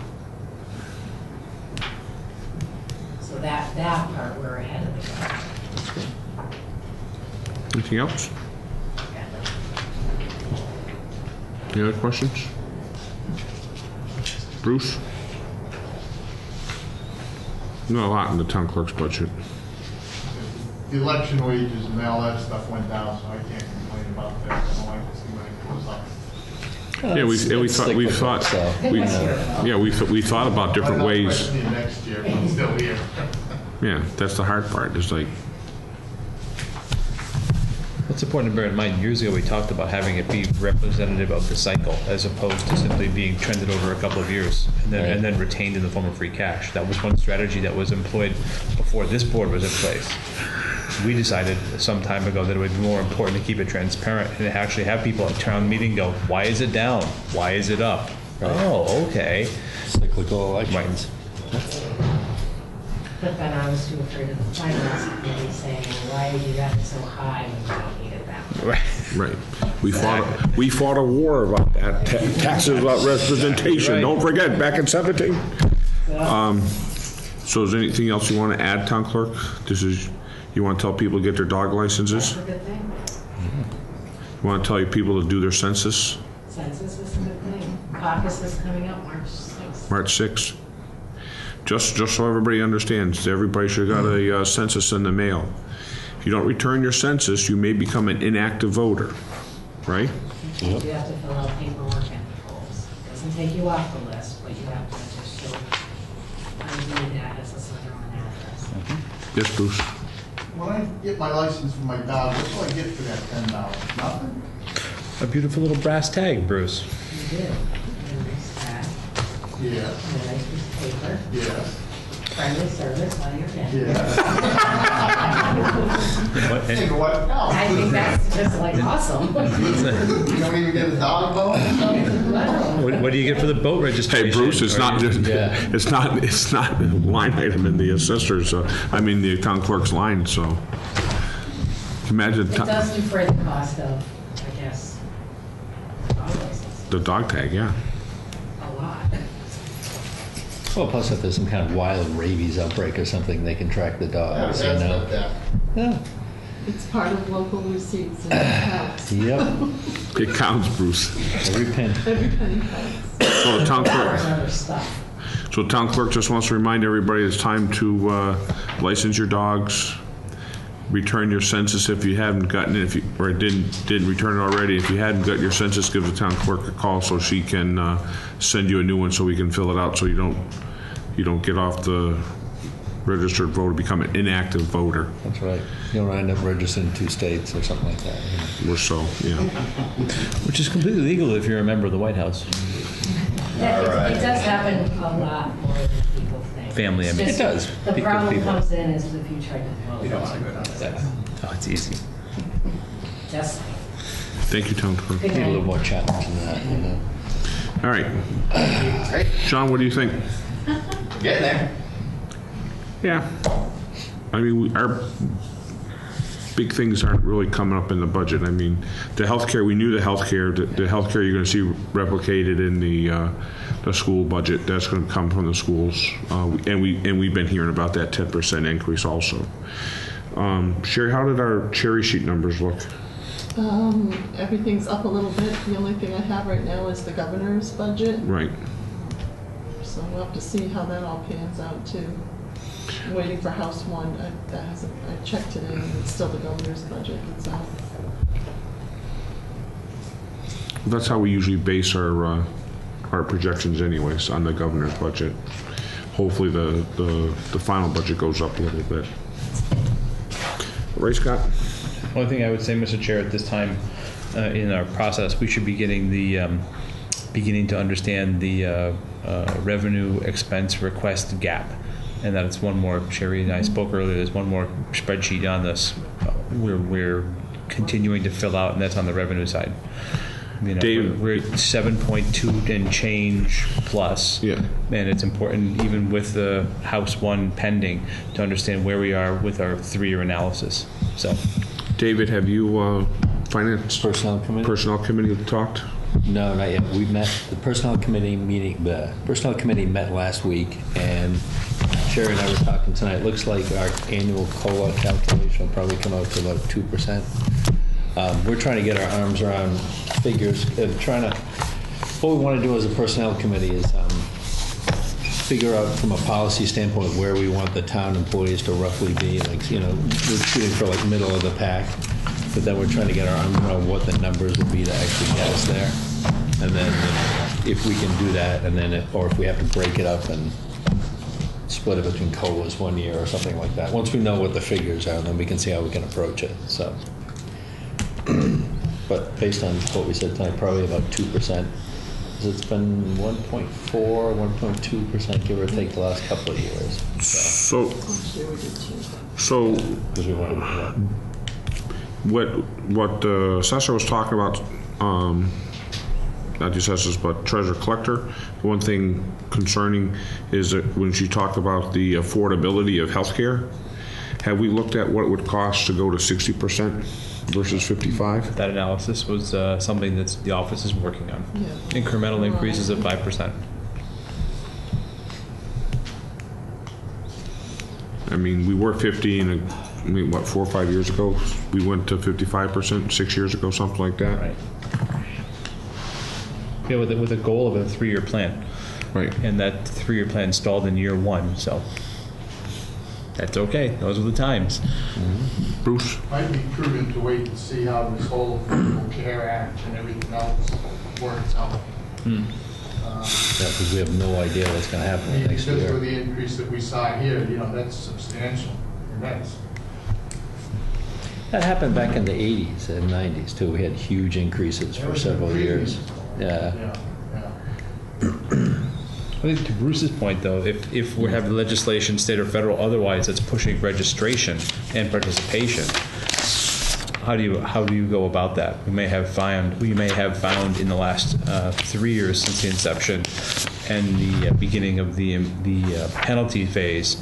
Speaker 10: So that, that part, we're ahead of the curve.
Speaker 1: Anything else? Any other questions? Bruce? Not a lot in the town clerk's budget.
Speaker 5: The election wages and all that stuff went down, so I can't complain about that. I don't like to see when it goes up.
Speaker 1: Yeah, we,
Speaker 4: It's-
Speaker 1: we thought, we thought, we, yeah, we, we thought about different ways. Yeah, that's the hard part, is like,
Speaker 3: What's important to bear in mind, years ago, we talked about having it be representative of the cycle as opposed to simply being trended over a couple of years and then, and then retained in the form of free cash. That was one strategy that was employed before this board was in place. We decided some time ago that it would be more important to keep it transparent and actually have people at town meeting go, why is it down? Why is it up? Oh, okay.
Speaker 4: Cyclical elections.
Speaker 10: But then I was too afraid of the finance committee saying, why did you have it so high when you don't need it that way?
Speaker 1: right. We fought, we fought a war about that, ta- taxes about representation,
Speaker 3: Right.
Speaker 1: don't forget, back in seventeen. Um, so is there anything else you want to add, town clerk? This is, you want to tell people to get their dog licenses?
Speaker 10: That's a good thing.
Speaker 1: You want to tell your people to do their census,
Speaker 10: Census is a good thing. Caucus is coming up March sixth.
Speaker 1: March sixth? Just, just so everybody understands, everybody should have got a uh, census in the mail. If you don't return your census, you may become an inactive voter, right?
Speaker 10: You have to fill out paperwork at the polls. It Doesn't take you off the list, but you have to just show I ID that as a center on address.
Speaker 1: Yes, Bruce?
Speaker 5: When I get my license for my dog, what do I get for that ten dollars? Nothing?
Speaker 3: A beautiful little brass tag, Bruce.
Speaker 10: You do. And a nice tag,
Speaker 5: Yeah,
Speaker 10: and a nice piece of paper.
Speaker 5: yeah.
Speaker 10: Friendly service while you're in.
Speaker 3: What-
Speaker 5: Hey,
Speaker 3: and-
Speaker 5: what
Speaker 10: I think that's just like awesome.
Speaker 5: You don't even get a dog bone?
Speaker 3: What, what do you get for the boat registration?
Speaker 1: Hey, Bruce, it's
Speaker 3: Or
Speaker 1: not, just
Speaker 4: Yeah.
Speaker 1: it's not, it's not a line item in the assessor's, uh, I mean, the town clerk's line, so. Imagine
Speaker 10: It
Speaker 1: to-
Speaker 10: does defer the cost of, I guess, dog license,
Speaker 1: the dog tag, yeah.
Speaker 10: A lot.
Speaker 4: Well, plus if there's some kind of wild rabies outbreak or something, they can track the
Speaker 5: Yeah,
Speaker 4: dogs,
Speaker 5: that's
Speaker 4: you
Speaker 5: not
Speaker 4: know?
Speaker 5: that.
Speaker 4: Yeah.
Speaker 6: It's part of local receipts and accounts.
Speaker 4: Yep,
Speaker 1: It counts, Bruce.
Speaker 4: every penny.
Speaker 6: Every penny counts.
Speaker 1: So the town clerk,
Speaker 10: other stuff.
Speaker 1: so town clerk just wants to remind everybody it's time to uh, license your dogs, return your census if you haven't gotten it, if you, or didn't, didn't return it already. If you hadn't got your census, give the town clerk a call so she can uh, send you a new one so we can fill it out, so you don't, you don't get off the registered voter, become an inactive voter.
Speaker 4: That's right. You don't end up registering in two states or something like that. you know.
Speaker 1: We're so, yeah.
Speaker 3: Which is completely legal if you're a member of the White House.
Speaker 10: Yeah, it- It does happen a lot more than people think.
Speaker 3: Family, I mean. It does.
Speaker 10: The problem
Speaker 3: people-
Speaker 10: comes in is if you try to go down that vote.
Speaker 3: Oh, it's easy.
Speaker 10: Just,
Speaker 1: Thank you, Tom. clerk.
Speaker 4: Need a little more challenge than that, you know?
Speaker 1: All right.
Speaker 12: Great,
Speaker 1: John, what do you think?
Speaker 12: Getting there.
Speaker 1: Yeah. I mean, we- our big things aren't really coming up in the budget. I mean, the healthcare, we knew the healthcare, the the healthcare you're going to see replicated in the, uh, the school budget. That's going to come from the schools. Uh, And we, and we've been hearing about that 10% increase also. Um, Sherry, how did our cherry sheet numbers look?
Speaker 6: Um, everything's up a little bit. The only thing I have right now is the governor's budget,
Speaker 1: Right.
Speaker 6: So we'll have to see how that all pans out too. I'm waiting for House One. I, that hasn't, I checked today and it's still the governor's budget that's out.
Speaker 1: That's how we usually base our, uh, our projections anyways, on the governor's budget. Hopefully, the, the, the final budget goes up a little bit. Ray Scott?
Speaker 3: Only thing I would say, Mr. Chair, at this time uh, in our process, we should be getting the, um, beginning to understand the uh, uh, revenue expense request gap. And that it's one more, Sherry and I spoke earlier, there's one more spreadsheet on this. uh, We're, we're continuing to fill out, and that's on the revenue side. You know,
Speaker 1: Dave-
Speaker 3: we're we're seven point two and change plus.
Speaker 1: Yeah.
Speaker 3: And it's important, even with the House One pending, to understand where we are with our three-year analysis. So,
Speaker 1: David, have you, uh, finance
Speaker 4: Personnel committee?
Speaker 1: personnel committee talked?
Speaker 4: No, not yet. We met, the personnel committee meeting, the personnel committee met last week, and Sherry and I were talking tonight. It looks like our annual COLA calculation will probably come out to about 2%. Um, We're trying to get our arms around figures, uh, trying to, what we want to do as a personnel committee is um, figure out from a policy standpoint where we want the town employees to roughly be, like, you know, we're shooting for like middle of the pack, but then we're trying to get our arms around what the numbers would be to actually get us there. And then, if we can do that, and then, if- or if we have to break it up and split it between COLAs one year or something like that. Once we know what the figures are, then we can see how we can approach it, so. But based on what we said tonight, probably about two percent. It's been 1.4, 1.2%, give or take the last couple of years. So,
Speaker 1: So,
Speaker 6: Last year we did two.
Speaker 1: so
Speaker 4: because we wanted, yeah.
Speaker 1: What, what the assessor was talking about, um, not just assessors, but treasure collector, one thing concerning is that when she talked about the affordability of healthcare, have we looked at what it would cost to go to sixty percent versus fifty-five?
Speaker 3: that analysis was uh, something that the office is working on.
Speaker 6: Yeah.
Speaker 3: Incremental increases of 5%.
Speaker 1: I mean, we were fifty and, uh, I mean, what, four or five years ago? We went to fifty-five percent, six years ago, something like that?
Speaker 3: Right. Yeah, with a, with a goal of a three-year plan.
Speaker 1: Right.
Speaker 3: And that three-year plan stalled in year one, so that's okay. Those are the times. Mm-hmm.
Speaker 1: Bruce?
Speaker 5: Might be prudent to wait and see how this whole Affordable Care Act and everything else works out. Hmm.
Speaker 4: Uh, yeah, because we have no idea what's going to
Speaker 5: I
Speaker 4: happen
Speaker 5: mean,
Speaker 4: next
Speaker 5: Just with
Speaker 4: year.
Speaker 5: the increase that we saw here, you know, that's substantial, immense.
Speaker 4: That happened back in the 80s and 90s, too. We had huge increases for several years. Yeah.
Speaker 5: Yeah, yeah.
Speaker 3: I think to Bruce's point, though, if, if we have legislation, state or federal, otherwise, that's pushing registration and participation, how do you, how do you go about that? We may have found, we may have found in the last uh, three years since the inception and the uh, beginning of the, the uh, penalty phase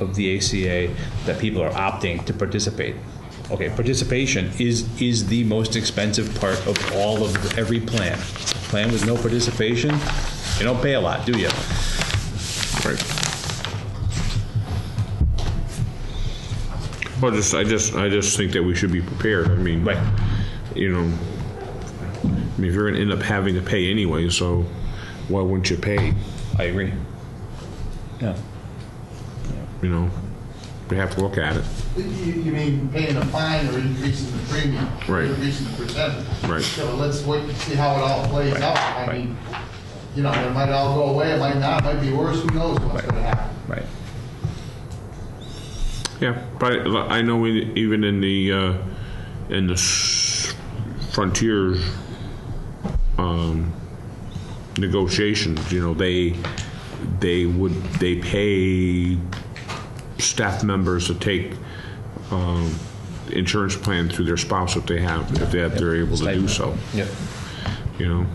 Speaker 3: of the ACA, that people are opting to participate. Okay, participation is, is the most expensive part of all of, every plan. Plan with no participation, you don't pay a lot, do you?
Speaker 1: Right. Well, just, I just, I just think that we should be prepared. I mean,
Speaker 3: Right.
Speaker 1: you know, I mean, if you're gonna end up having to pay anyway, so why wouldn't you pay?
Speaker 3: I agree. Yeah.
Speaker 1: You know, we have to look at it.
Speaker 5: You, you mean paying a fine or increasing the premium?
Speaker 1: Right.
Speaker 5: Increasing the percentage?
Speaker 1: Right.
Speaker 5: So let's wait and see how it all plays
Speaker 3: Right,
Speaker 5: out. I
Speaker 3: right.
Speaker 5: mean, you know, it might all go away, it might not, it might be worse, who knows what's gonna happen?
Speaker 3: Right.
Speaker 1: Yeah, but I know even in the, uh, in the s- frontier, um, negotiations, you know, they, they would, they pay staff members to take, um, insurance plan through their spouse if they have, if they, if they're able to do so,
Speaker 3: Yep.
Speaker 1: you know?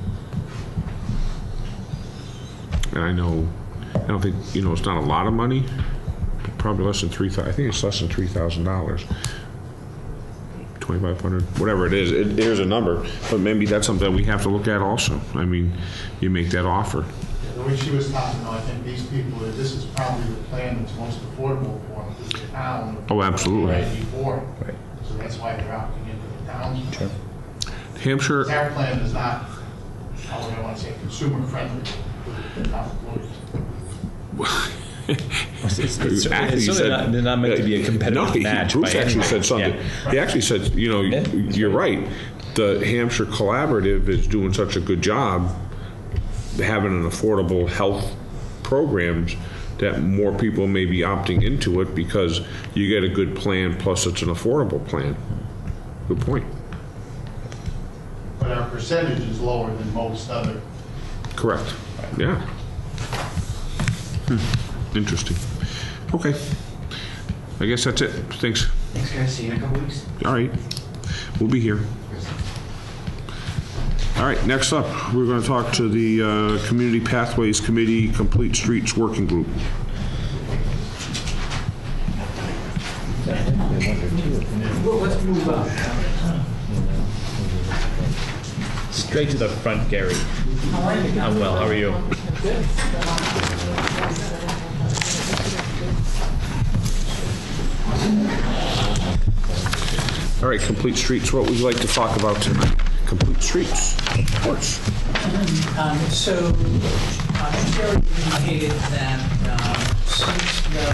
Speaker 1: And I know, I don't think, you know, it's not a lot of money, probably less than three thou, I think it's less than three thousand dollars. Twenty-five hundred, whatever it is, it, there's a number, but maybe that's something we have to look at also. I mean, you make that offer.
Speaker 5: The way she was talking, though, I think these people, this is probably the plan that's most affordable for them, because the town.
Speaker 1: Oh, absolutely.
Speaker 5: Right before.
Speaker 3: Right.
Speaker 5: So that's why they're opting into the town.
Speaker 3: Sure.
Speaker 1: Hampshire,
Speaker 5: Our plan is not, how would I want to say, consumer friendly for the town employees.
Speaker 3: It's, it's, it's
Speaker 1: actually
Speaker 3: certainly
Speaker 1: said-
Speaker 3: not, they're not meant to be a
Speaker 1: No,
Speaker 3: competitive
Speaker 1: he-
Speaker 3: match.
Speaker 1: Bruce
Speaker 3: by any
Speaker 1: actually
Speaker 3: means.
Speaker 1: said something.
Speaker 3: Yeah.
Speaker 1: He actually said, you know,
Speaker 3: Yeah,
Speaker 1: you're right. The Hampshire Collaborative is doing such a good job having an affordable health programs that more people may be opting into it because you get a good plan plus it's an affordable plan. Good point.
Speaker 5: But our percentage is lower than most other.
Speaker 1: Correct. Yeah. Hmm. Interesting. Okay. I guess that's it. Thanks.
Speaker 11: Thanks, guys. See you in a couple weeks.
Speaker 1: All right. We'll be here. All right, next up, we're going to talk to the uh, Community Pathways Committee Complete Streets Working Group.
Speaker 11: Well, let's move on.
Speaker 3: Straight to the front, Gary. I'm well. How are you?
Speaker 1: All right, Complete Streets, what would you like to talk about tonight? Complete Streets, of course.
Speaker 13: Um, So, uh, Sherry indicated that um, since the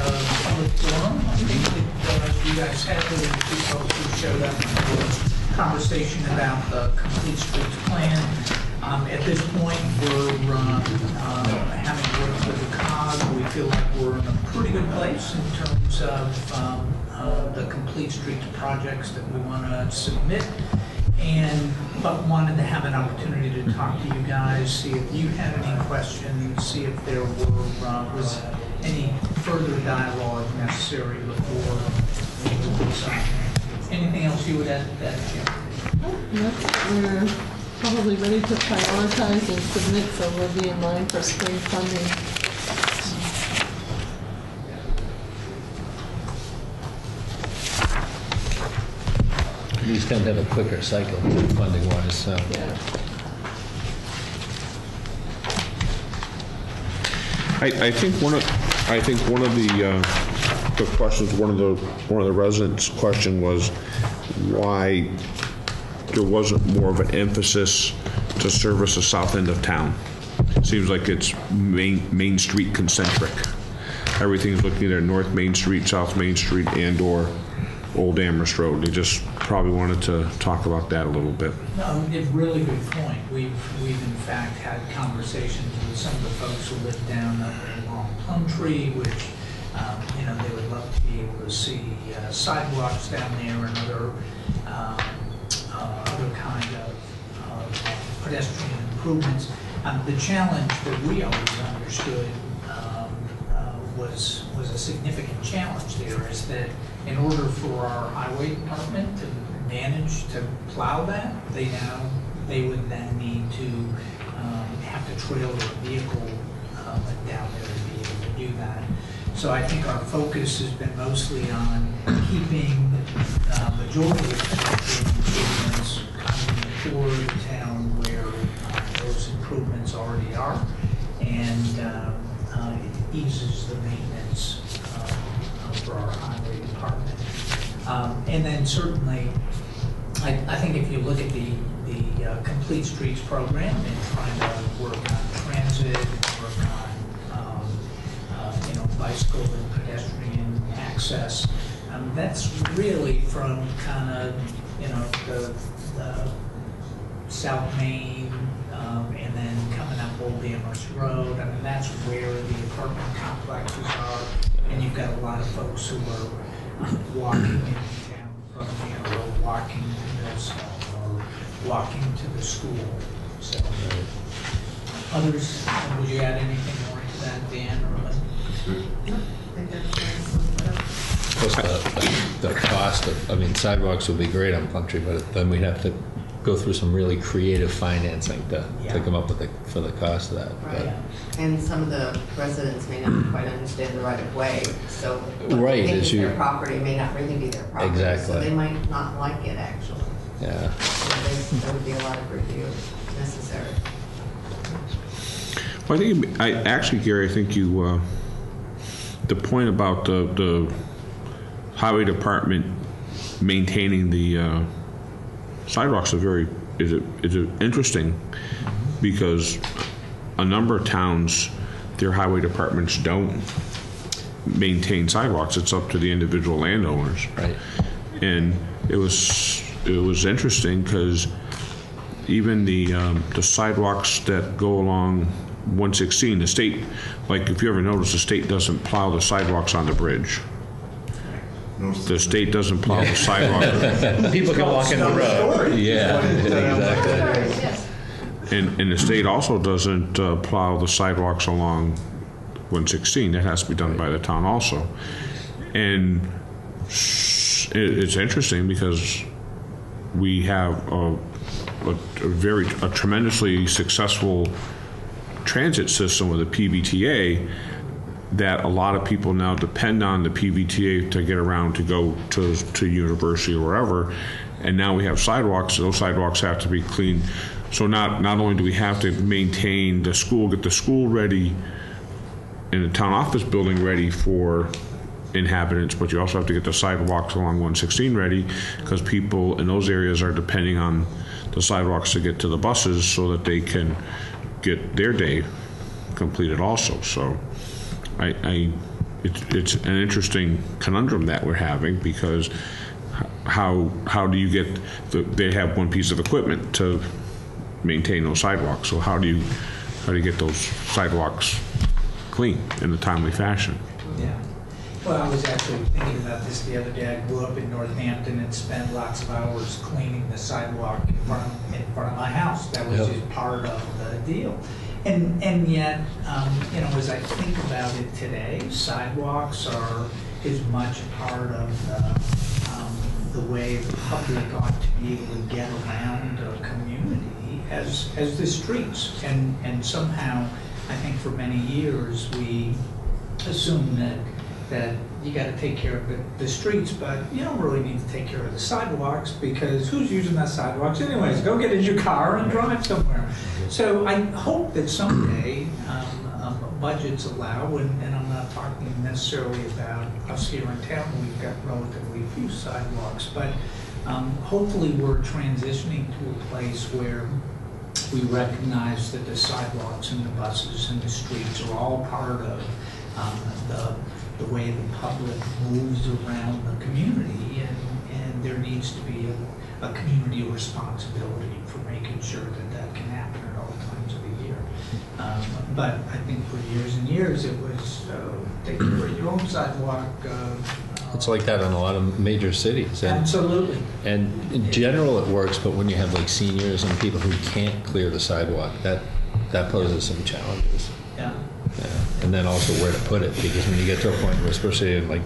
Speaker 13: public forum, I think that uh, you guys had the two folks who showed up for conversation about the complete streets plan. Um, At this point, we're uh, uh, having worked with the COG. We feel like we're in a pretty good place in terms of um, uh, the complete streets projects that we want to submit and, but wanted to have an opportunity to talk to you guys, see if you had any questions, see if there were, uh, was any further dialogue necessary before we decide. Anything else you would add to that, Jim?
Speaker 6: We're probably ready to prioritize and submit, so we'll be in line for spring funding.
Speaker 4: These tend to have a quicker cycle funding wise, so.
Speaker 1: I, I think one of, I think one of the, uh, the questions, one of the, one of the residents' question was why there wasn't more of an emphasis to service the south end of town. Seems like it's main, Main Street concentric. Everything's looking at North Main Street, South Main Street, and/or Old Amherst Road. They just probably wanted to talk about that a little bit.
Speaker 13: No, a really good point. We've, we've in fact had conversations with some of the folks who live down along Plum Tree, which, um, you know, they would love to be able to see uh, sidewalks down there and other, um, uh, other kind of of pedestrian improvements. Um, The challenge that we always understood um, uh, was, was a significant challenge there, is that in order for our highway department to manage to plow that, they now, they would then need to um, have to trail their vehicle um, down there to be able to do that. So I think our focus has been mostly on keeping uh, majority of the improvements coming toward the town where uh, those improvements already are, and um, uh, it eases the maintenance uh, for our highway department. Um, And then certainly, I, I think if you look at the, the uh, Complete Streets program and trying to work on transit, work on, um, uh, you know, bicycle and pedestrian access, um, that's really from kind of, you know, the, the South Main, um, and then coming up Old Amherst Road. I mean, that's where the apartment complexes are, and you've got a lot of folks who are walking in town from there, or walking to Millstone, or walking to the school, so. Others, would you add anything more to that, Dan or Lynn?
Speaker 9: Nice.
Speaker 4: Plus the, the cost of, I mean sidewalks would be great on Tree, but then we'd have to go through some really creative financing to,
Speaker 13: Yeah.
Speaker 4: to come up with the, for the cost of that. but-
Speaker 9: Right. And some of the residents may not quite understand the right of way, so.
Speaker 4: Right,
Speaker 9: they is
Speaker 4: you-
Speaker 9: their property may not really be their property. Exactly. So
Speaker 4: Exactly.
Speaker 9: they might not like it, actually.
Speaker 4: Yeah.
Speaker 9: So there- There would be a lot of review necessary.
Speaker 1: Well, I think, I, actually, Gary, I think you, uh, the point about the, the highway department maintaining the, uh, sidewalks are very, is it, is it interesting? Because a number of towns, their highway departments don't maintain sidewalks. It's up to the individual landowners.
Speaker 4: Right.
Speaker 1: And it was, it was interesting because even the, um, the sidewalks that go along 116, the state, like if you ever notice, the state doesn't plow the sidewalks on the bridge. The state doesn't plow the sidewalk.
Speaker 4: People can walk in the road. Yeah, exactly.
Speaker 9: Yes.
Speaker 1: And, and the state also doesn't uh, plow the sidewalks along 116. That has to be done by the town also. And s- it, it's interesting because we have a, a, a very, a tremendously successful transit system with the PVTA that a lot of people now depend on the PVTA to get around to go to, to university or wherever. And now we have sidewalks, those sidewalks have to be cleaned. So not, not only do we have to maintain the school, get the school ready and the town office building ready for inhabitants, but you also have to get the sidewalks along 116 ready because people in those areas are depending on the sidewalks to get to the buses so that they can get their day completed also. So I, I it's, it's an interesting conundrum that we're having because how how do you get the, they have one piece of equipment to maintain those sidewalks. So how do you how do you get those sidewalks clean in a timely fashion?
Speaker 13: Yeah. Well, I was actually thinking about this the other day. I grew up in Northampton and spent lots of hours cleaning the sidewalk in front of, in front of my house. That was
Speaker 4: Yep.
Speaker 13: just part of the deal. And, and yet, um, you know, as I think about it today, sidewalks are as much a part of the, um, the way the public ought to be able to get around a community as, as the streets. And, and somehow, I think for many years, we assume that, that you gotta take care of the, the streets, but you don't really need to take care of the sidewalks, because who's using that sidewalks anyways? Go get in your car and drive somewhere. So I hope that someday, um, um, budgets allow, and, and I'm not talking necessarily about us here in town, we've got relatively few sidewalks, but, um, hopefully we're transitioning to a place where we recognize that the sidewalks and the buses and the streets are all part of um, the, the way the public moves around the community, and, and there needs to be a, a community responsibility for making sure that that can happen at all times of the year. Um, But I think for years and years, it was, uh, take care of your own sidewalk. uh,
Speaker 4: It's like that in a lot of major cities. And,
Speaker 13: Absolutely.
Speaker 4: and in general, it works, but when you have like seniors and people who can't clear the sidewalk, that that poses some challenges.
Speaker 13: Yeah.
Speaker 4: Yeah. And then also where to put it, because when you get to a point where, especially in like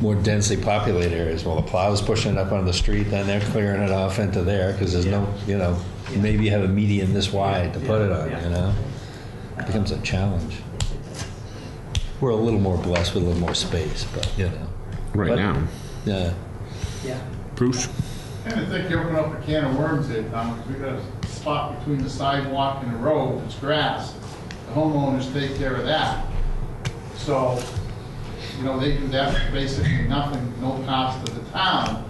Speaker 4: more densely populated areas, well, the plow's pushing it up on the street, then they're clearing it off into there, because there's no, you know, maybe you have a median this wide to put it on, you know? It becomes a challenge. We're a little more blessed with a little more space, but, you know.
Speaker 1: Right
Speaker 4: But-
Speaker 1: now.
Speaker 4: Yeah.
Speaker 13: Yeah.
Speaker 1: Bruce?
Speaker 5: kind of think you open up a can of worms there, Tom, because we got a spot between the sidewalk and the road, it's grass. The homeowners take care of that. So, you know, they do that for basically nothing, no cost to the town.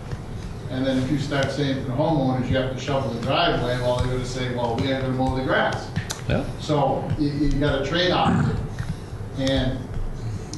Speaker 5: And then if you start saying to the homeowners, you have to shovel the driveway, well, they're gonna say, well, we ain't gonna mow the grass.
Speaker 4: Yeah.
Speaker 5: So you, you got a trade-off. And,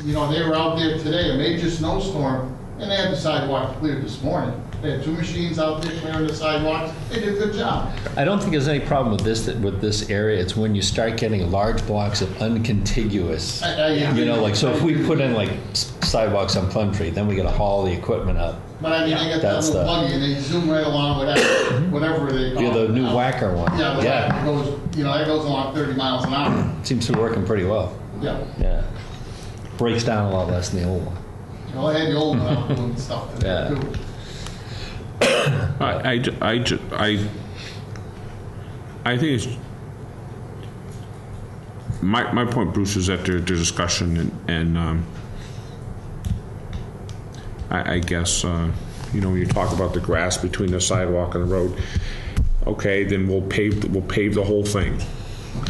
Speaker 5: you know, they were out there today, a major snowstorm, and they had the sidewalk cleared this morning. They had two machines out there clearing the sidewalks. They did a good job.
Speaker 4: I don't think there's any problem with this, with this area. It's when you start getting large blocks of uncontiguous.
Speaker 5: I- I.
Speaker 4: You know, like, so if we put in like s- sidewalks on Plum Tree, then we gotta haul the equipment up.
Speaker 5: But I mean, they got that
Speaker 4: That's
Speaker 5: little
Speaker 4: the-
Speaker 5: buggy and they zoom right along with that, mm-hmm. whatever they call
Speaker 4: the new
Speaker 5: now.
Speaker 4: whacker one.
Speaker 5: Yeah, the whacker goes, you know, that goes along 30 miles an hour.
Speaker 4: Seems to be working pretty well.
Speaker 5: Yeah.
Speaker 4: Yeah. Breaks down a lot less than the old one.
Speaker 5: Well, I had the old one out doing stuff today
Speaker 4: Yeah.
Speaker 5: too.
Speaker 1: I, I, ju- I, ju- I, I think it's, my, my point, Bruce, is that there, there's discussion and, and, um, I, I guess, uh, you know, when you talk about the grass between the sidewalk and the road, okay, then we'll pave, we'll pave the whole thing.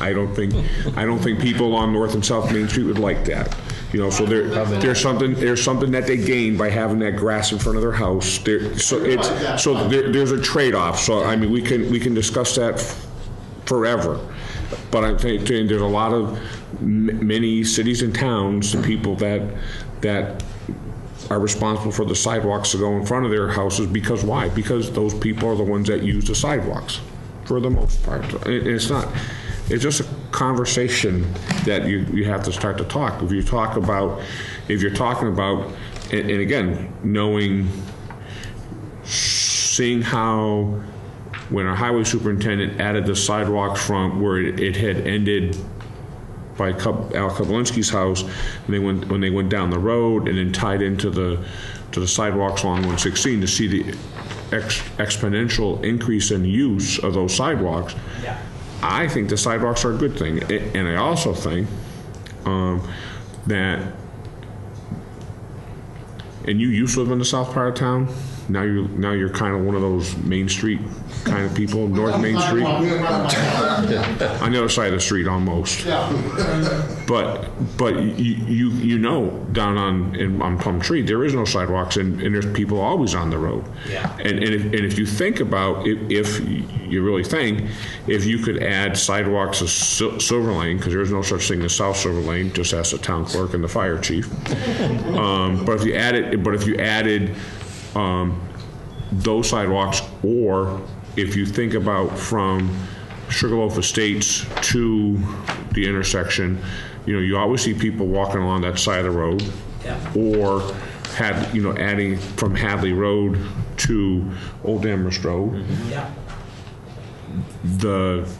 Speaker 1: I don't think, I don't think people on North and South Main Street would like that. You know, so there, there's something, there's something that they gain by having that grass in front of their house. There, so it's, so there, there's a trade-off. So, I mean, we can, we can discuss that forever. But saying, saying there's a lot of m- many cities and towns, and people that, that are responsible for the sidewalks to go in front of their houses because why? Because those people are the ones that use the sidewalks for the most part. It, it's not, it's just a conversation that you, you have to start to talk. If you talk about, if you're talking about, and, and again, knowing, seeing how when our highway superintendent added the sidewalk from where it it had ended by Al Kablinsky's house, and they went, when they went down the road and then tied into the, to the sidewalks along 116, to see the ex- exponential increase in use of those sidewalks,
Speaker 13: Yeah.
Speaker 1: I think the sidewalks are a good thing. And I also think um, that, and you used to live in the south part of town, now you, now you're kind of one of those Main Street kind of people, North Main Street, on the other side of the street almost.
Speaker 5: Yeah.
Speaker 1: But, but you, you, you know, down on, in, on Plum Tree, there is no sidewalks and, and there's people always on the road.
Speaker 13: Yeah.
Speaker 1: And, and if, and if you think about, if, if you really think, if you could add sidewalks to Sil- Silver Lane, because there's no such thing as South Silver Lane, just ask the town clerk and the fire chief. Um, but if you added, but if you added, um, those sidewalks, or if you think about from Sugarloaf Estates to the intersection, you know, you always see people walking along that side of the road.
Speaker 13: Yeah.
Speaker 1: Or had, you know, adding from Hadley Road to Old Amherst Road.
Speaker 13: Yeah.
Speaker 1: The,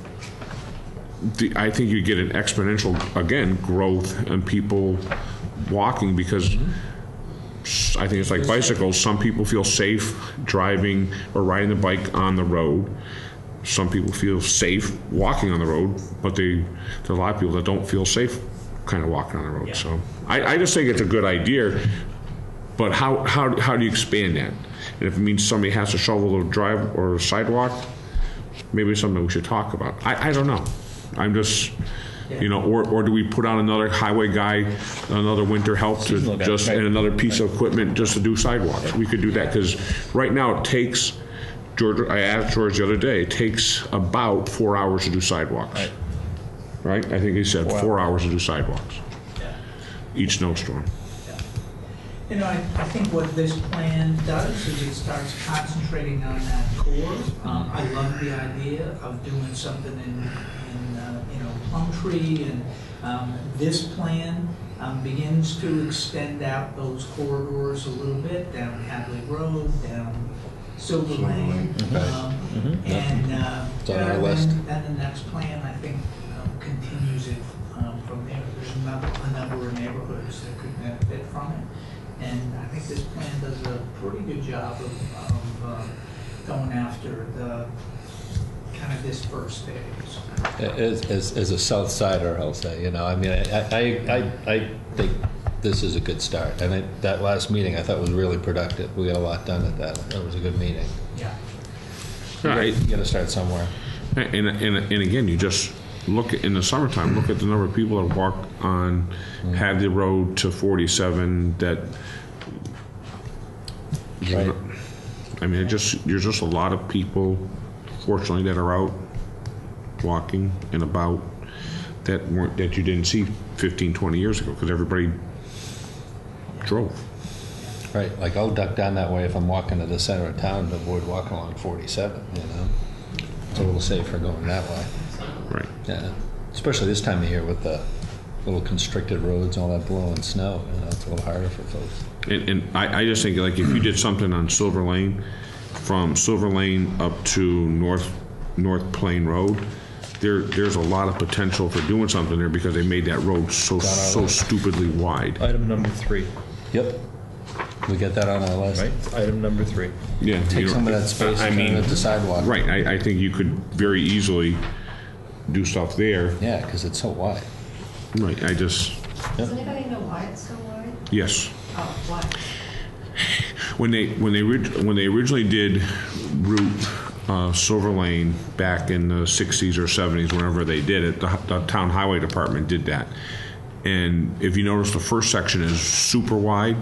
Speaker 1: the, I think you get an exponential, again, growth in people walking because s- I think it's like bicycles. Some people feel safe driving or riding the bike on the road. Some people feel safe walking on the road, but they, there are a lot of people that don't feel safe kind of walking on the road.
Speaker 13: Yeah.
Speaker 1: So I, I just think it's a good idea, but how, how, how do you expand that? And if it means somebody has to shovel the drive or sidewalk, maybe it's something we should talk about. I, I don't know. I'm just, you know, or, or do we put on another highway guy, another winter help to
Speaker 4: Seasonal guy,
Speaker 1: just,
Speaker 4: right.
Speaker 1: and another piece of equipment just to do sidewalks? We could do that, because right now it takes, George, I asked George the other day, it takes about four hours to do sidewalks. Right? Right? I think he said four hours to do sidewalks,
Speaker 13: Yeah.
Speaker 1: each snowstorm.
Speaker 13: You know, I, I think what this plan does is it starts concentrating on that core. Um, I love the idea of doing something in, in, you know, Plum Tree, and, um, this plan, um, begins to extend out those corridors a little bit, down Hadley Road, down Silver Lane. Um, And, uh,
Speaker 4: It's on our
Speaker 13: and
Speaker 4: list.
Speaker 13: then- Then the next plan, I think, um, continues it um, from there. There's a number, a number of neighborhoods that could benefit from it. And I think this plan does a pretty good job of, of uh, going after the, kind of this first phase.
Speaker 4: As, as, as a south sider, I'll say, you know, I mean, I, I, I, I think this is a good start. And I, that last meeting I thought was really productive. We got a lot done at that. That was a good meeting.
Speaker 13: Yeah.
Speaker 1: Right.
Speaker 4: You gotta start somewhere.
Speaker 1: And, and, and again, you just look at, in the summertime, look at the number of people that walk on mm. Hadley Road to 47 that.
Speaker 4: Right.
Speaker 1: I mean, it just, there's just a lot of people, fortunately, that are out walking and about that weren't, that you didn't see 15, 20 years ago, because everybody drove.
Speaker 4: Right, like I'll duck down that way if I'm walking to the center of town to avoid walking along 47, you know? It's a little safer going that way.
Speaker 1: Right.
Speaker 4: Yeah, especially this time of year with the little constricted roads, and all that blowing snow, you know, it's a little harder for folks.
Speaker 1: And, and I, I just think like if you did something on Silver Lane, from Silver Lane up to North, North Plain Road, there, there's a lot of potential for doing something there because they made that road so, so stupidly wide.
Speaker 3: Item number three,
Speaker 4: Yep. We get that on our list.
Speaker 3: right? Item number three.
Speaker 1: Yeah.
Speaker 4: Take
Speaker 1: you know,
Speaker 4: some of that space
Speaker 1: I
Speaker 4: and turn
Speaker 1: mean,
Speaker 4: it to sidewalk.
Speaker 1: Right, I, I think you could very easily do stuff there.
Speaker 4: Yeah, because it's so wide.
Speaker 1: Right, I just,
Speaker 10: Does anybody know why it's so wide?
Speaker 1: yes.
Speaker 10: Oh, why?
Speaker 1: When they, when they, when they originally did Route uh, Silver Lane back in the 60s or 70s, whenever they did it, the, the town highway department did that. And if you notice, the first section is super wide,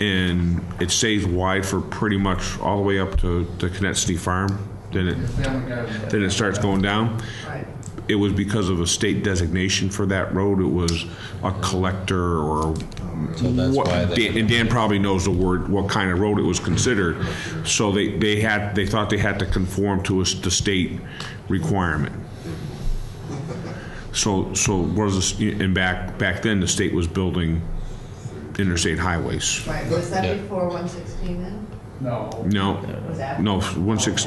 Speaker 1: and it stays wide for pretty much all the way up to the Connectney Farm. Then it, then it starts going down.
Speaker 10: Right.
Speaker 1: It was because of a state designation for that road. It was a collector or um,
Speaker 4: So that's
Speaker 1: what,
Speaker 4: why they-
Speaker 1: Dan, and Dan probably knows the word, what kind of road it was considered. So they, they had, they thought they had to conform to a, s- the state requirement. So, so what is this, and back, back then, the state was building interstate highways.
Speaker 10: Right, was
Speaker 4: Yeah.
Speaker 10: that before 116 then?
Speaker 8: No.
Speaker 1: No,
Speaker 10: Was that?
Speaker 1: no, one six,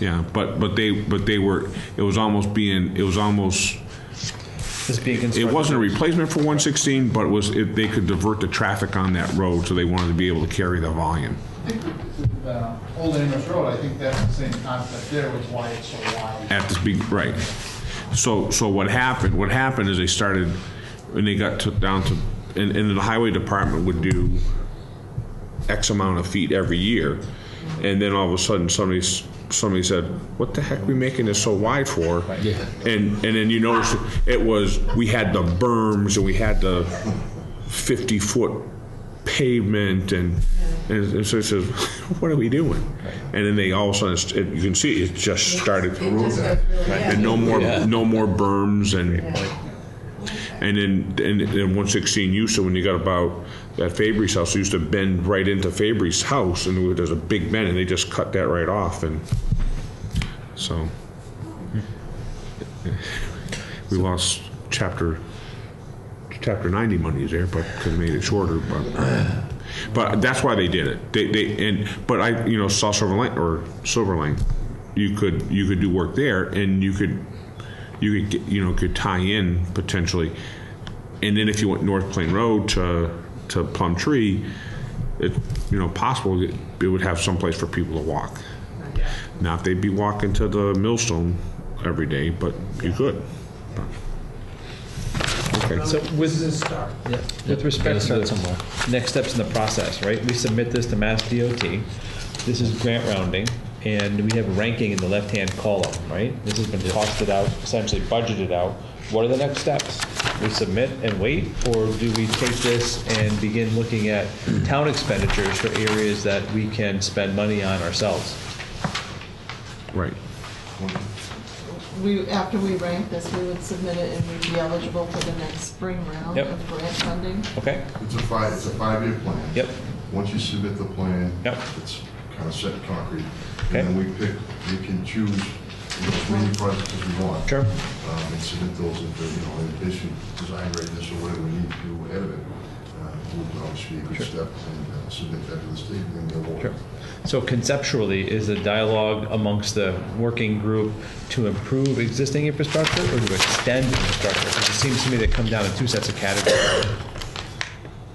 Speaker 1: yeah, but, but they, but they were, it was almost being, it was almost,
Speaker 3: This being
Speaker 1: it wasn't a replacement for one sixteen, but it was, it, they could divert the traffic on that road, so they wanted to be able to carry the volume.
Speaker 5: I think, Uh, Old Amherst Road, I think that's the same concept there, was why it's so wide.
Speaker 1: at this big, right. So, so what happened, what happened is they started, when they got to, down to, and, and the highway department would do X amount of feet every year, and then all of a sudden, somebody, s- somebody said, what the heck are we making this so wide for?
Speaker 4: Yeah.
Speaker 1: And, and then you notice it was, we had the berms and we had the fifty-foot pavement and, and so it says, what are we doing? And then they all of a sudden, it's- it- you can see it just started.
Speaker 10: It just goes yeah.
Speaker 1: And no more,
Speaker 4: Yeah.
Speaker 1: no more berms and, and then, and then one sixteen used So when you got about, that Fabry's house, used to bend right into Fabry's house and there's a big bend and they just cut that right off and, so. We lost chapter, chapter ninety monies there, but, because it made it shorter, but, but that's why they did it. They, they, and, but I, you know, saw Silver Lane, or Silver Lane, you could, you could do work there and you could, you could, get you know, could tie in potentially. And then if you went North Plain Road to, to Plum Tree, it, you know, possible it it would have someplace for people to walk. Not they'd be walking to the millstone every day, but you could. Okay.
Speaker 3: So with this, yeah, with respect
Speaker 4: Gotta
Speaker 3: the
Speaker 4: somewhere.
Speaker 3: next steps in the process, right? We submit this to Mass DOT. This is grant rounding, and we have ranking in the left-hand column, right? This has been costed out, essentially budgeted out. What are the next steps? We submit and wait, or do we take this and begin looking at town expenditures for areas that we can spend money on ourselves?
Speaker 1: Right.
Speaker 6: We, after we rank this, we would submit it and we'd be eligible for the next spring round
Speaker 3: Yep.
Speaker 6: of grant funding.
Speaker 3: Okay?
Speaker 14: It's a five, it's a five-year plan.
Speaker 3: Yep.
Speaker 14: Once you submit the plan,
Speaker 3: Yep.
Speaker 14: it's kind of set in concrete.
Speaker 3: Okay.
Speaker 14: And then we pick, we can choose you know, as many projects as we want.
Speaker 3: Sure.
Speaker 14: Um, and submit those into, you know, in addition, design readiness or whatever we need to do ahead of it. Uh, We'll obviously be a good step, and uh, submit that to the state and then go
Speaker 3: Sure. So conceptually, is the dialogue amongst the working group to improve existing infrastructure or to extend infrastructure? Because it seems to me they come down in two sets of categories.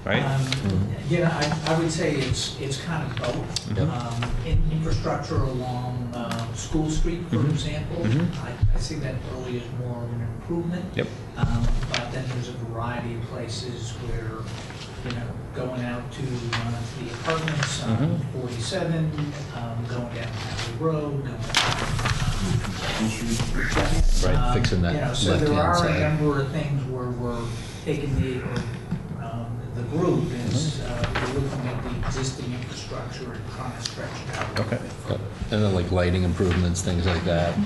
Speaker 3: Right?
Speaker 13: Um, You know, I, I would say it's, it's kind of both.
Speaker 3: Mhm.
Speaker 13: Um, in- Infrastructure along uh, School Street, for
Speaker 3: Mhm.
Speaker 13: example,
Speaker 3: Mhm.
Speaker 13: I, I see that really as more of an improvement.
Speaker 3: Yep.
Speaker 13: Um, But then there's a variety of places where, you know, going out to one uh, the apartments on
Speaker 3: Mhm.
Speaker 13: 47, um, going down County Road, going
Speaker 4: Right,
Speaker 13: um,
Speaker 4: fixing that
Speaker 13: You know, so there
Speaker 4: left-hand
Speaker 13: are a number of things where we're taking the, or, um, the group is, uh, we're looking at the existing infrastructure and trying to stretch it out.
Speaker 3: Okay.
Speaker 4: And then like lighting improvements, things like that.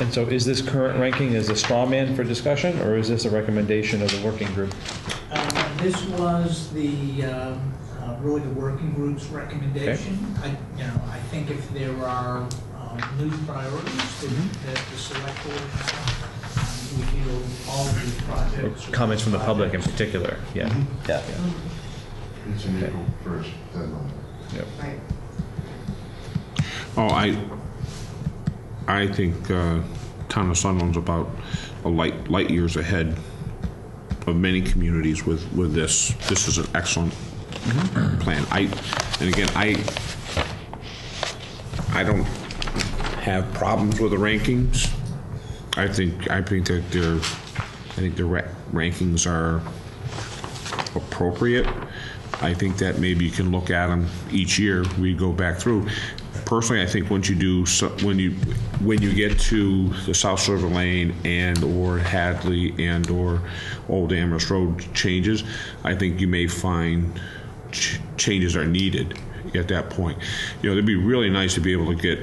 Speaker 3: And so is this current ranking as a straw man for discussion, or is this a recommendation of the working group?
Speaker 13: Um, This was the, um, uh, really the working group's recommendation. I, you know, I think if there are um, new priorities that that the select board has, we feel all of these
Speaker 3: Or
Speaker 13: projects.
Speaker 3: comments from the public in particular? Yeah.
Speaker 4: Yeah.
Speaker 14: It's in April first, deadline.
Speaker 3: Yep.
Speaker 10: Right.
Speaker 1: Oh, I, I think uh, town of Sunderland's about a light, light years ahead of many communities with, with this. This is an excellent plan. I, and again, I, I don't have problems with the rankings. I think, I think that they're, I think the ra- rankings are appropriate. I think that maybe you can look at them each year, we go back through. Personally, I think once you do, when you, when you get to the South Silver Lane and/or Hadley and/or Old Amherst Road changes, I think you may find ch- changes are needed at that point. You know, it'd be really nice to be able to get,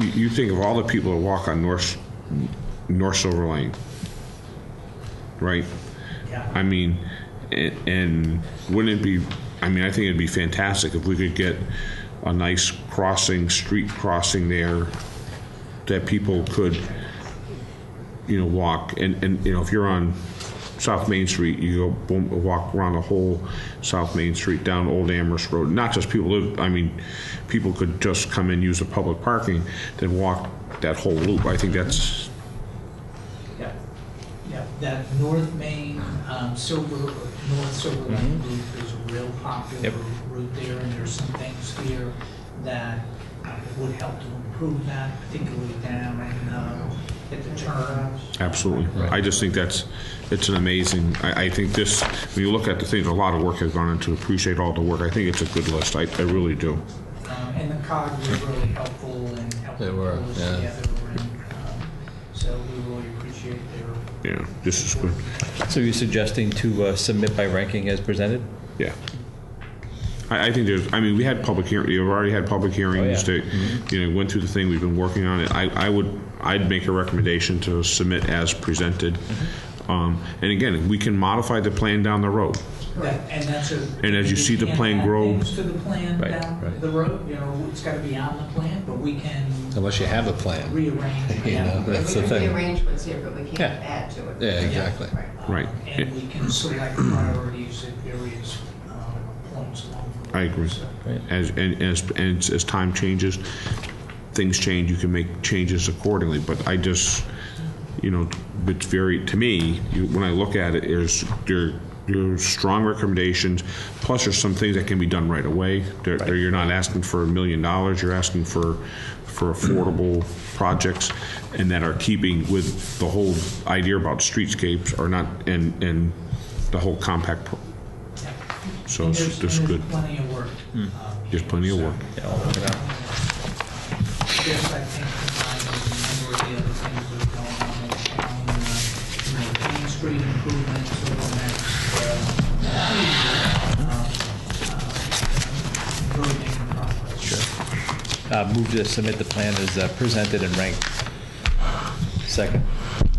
Speaker 1: you, you think of all the people that walk on North, North Silver Lane, right?
Speaker 13: Yeah.
Speaker 1: I mean, and, and wouldn't it be, I mean, I think it'd be fantastic if we could get a nice crossing, street crossing there that people could, you know, walk. And, and, you know, if you're on South Main Street, you go boom, walk around the whole South Main Street down Old Amherst Road. Not just people live, I mean, people could just come and use the public parking, then walk that whole loop. I think that's,
Speaker 13: Yeah, yeah, that North Main, um, Silver, North Silver Lane route is a real popular
Speaker 3: Yep.
Speaker 13: route there, and there's some things here that uh, would help to improve that, particularly down and, um, at the turn.
Speaker 1: Absolutely. I just think that's, it's an amazing, I, I think this, when you look at the things, a lot of work has gone into, appreciate all the work. I think it's a good list. I, I really do.
Speaker 13: Um, and the COG was really helpful in helping
Speaker 4: They were,
Speaker 13: pull this
Speaker 4: yeah.
Speaker 13: together, and, um, so we really appreciate their
Speaker 1: Yeah, this is good.
Speaker 3: So you're suggesting to uh, submit by ranking as presented?
Speaker 1: Yeah. I, I think there's, I mean, we had public hearing, you've already had public hearings
Speaker 3: yeah.
Speaker 1: that, you know, went through the thing, we've been working on it. I, I would, I'd make a recommendation to submit as presented. Um, and again, we can modify the plan down the road.
Speaker 13: That- And that's a.
Speaker 1: And as you see the plan grow-
Speaker 13: To the plan
Speaker 3: Right,
Speaker 13: down
Speaker 4: right.
Speaker 13: the road, you know, it's gotta be on the plan, but we can
Speaker 4: Unless you have a plan.
Speaker 13: rearrange.
Speaker 4: You
Speaker 13: yeah.
Speaker 4: know, that's the
Speaker 10: can
Speaker 4: thing.
Speaker 10: rearrange what's here, but we can't
Speaker 4: Yeah.
Speaker 10: add to it.
Speaker 4: Yeah, exactly.
Speaker 1: Right.
Speaker 13: And we can select priorities at various um, points along the way.
Speaker 1: I agree.
Speaker 13: So-
Speaker 1: As, and as, and as time changes, things change, you can make changes accordingly. But I just, you know, it's very, to me, you, when I look at it, there's, there, there's strong recommendations, plus there's some things that can be done right away. There, there- you're not asking for a million dollars, you're asking for, for affordable projects and that are keeping with the whole idea about streetscapes or not, and, and the whole compact. So
Speaker 13: And
Speaker 1: it's
Speaker 13: there's-
Speaker 1: just good.
Speaker 13: There's plenty of work. um,
Speaker 1: There's plenty of work.
Speaker 3: Yeah, I'll look it up.
Speaker 13: Yes, I think combined with a number of the other things that are going on in town, uh, you know, Main Street improvements over the next, uh, uh, really making progress.
Speaker 3: Sure. Uh, Move to submit the plan as uh, presented and ranked. Second.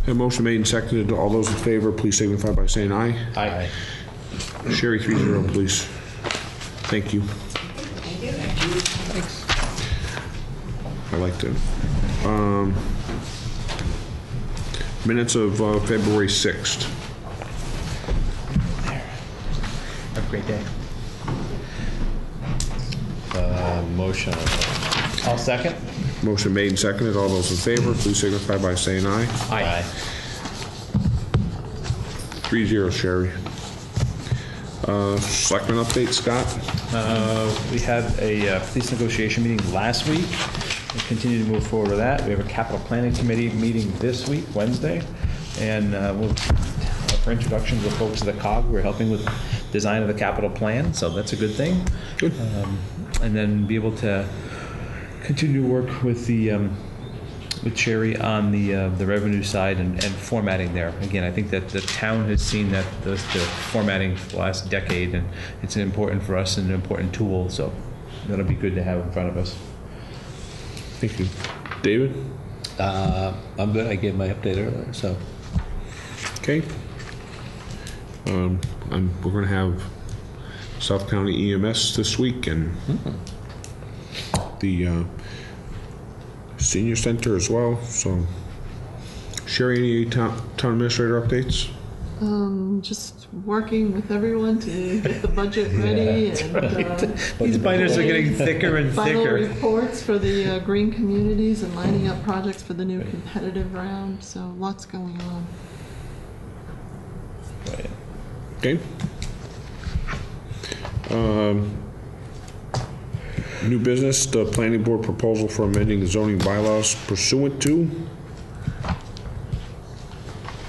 Speaker 1: A motion made and seconded. All those in favor, please signify by saying aye.
Speaker 3: Aye.
Speaker 1: Sherry, three zero, please. Thank you. Thank you. Thanks. I like that. Um, Minutes of uh, February 6th.
Speaker 3: Have a great day.
Speaker 4: Uh, Motion.
Speaker 3: I'll second.
Speaker 1: Motion made and seconded. All those in favor, please signify by saying aye.
Speaker 3: Aye.
Speaker 1: Three zero, Sherry. Uh, Selectmen update, Scott?
Speaker 3: Uh, We had a uh, police negotiation meeting last week. We continue to move forward with that. We have a capital planning committee meeting this week, Wednesday. And uh, we'll, for introductions of folks at the COG, we're helping with design of the capital plan, so that's a good thing.
Speaker 1: Good.
Speaker 3: Um, And then be able to continue to work with the, um, with Sherry on the, uh, the revenue side and, and formatting there. Again, I think that the town has seen that, the, the formatting for the last decade, and it's an important for us and an important tool, so that'll be good to have in front of us.
Speaker 1: Thank you. David?
Speaker 4: Uh, I'm good, I gave my update earlier, so.
Speaker 1: Okay. Um, I'm, we're gonna have South County EMS this week and the, uh, senior center as well, so. Sherry, any town, town administrator updates?
Speaker 6: Um, just working with everyone to get the budget ready and. uh,
Speaker 3: These binders are getting thicker and
Speaker 6: Final
Speaker 3: thicker.
Speaker 6: reports for the uh, green communities and lining up projects for the new competitive round, so lots going on.
Speaker 1: Okay. Um, New business, the planning board proposal for amending the zoning bylaws pursuant to,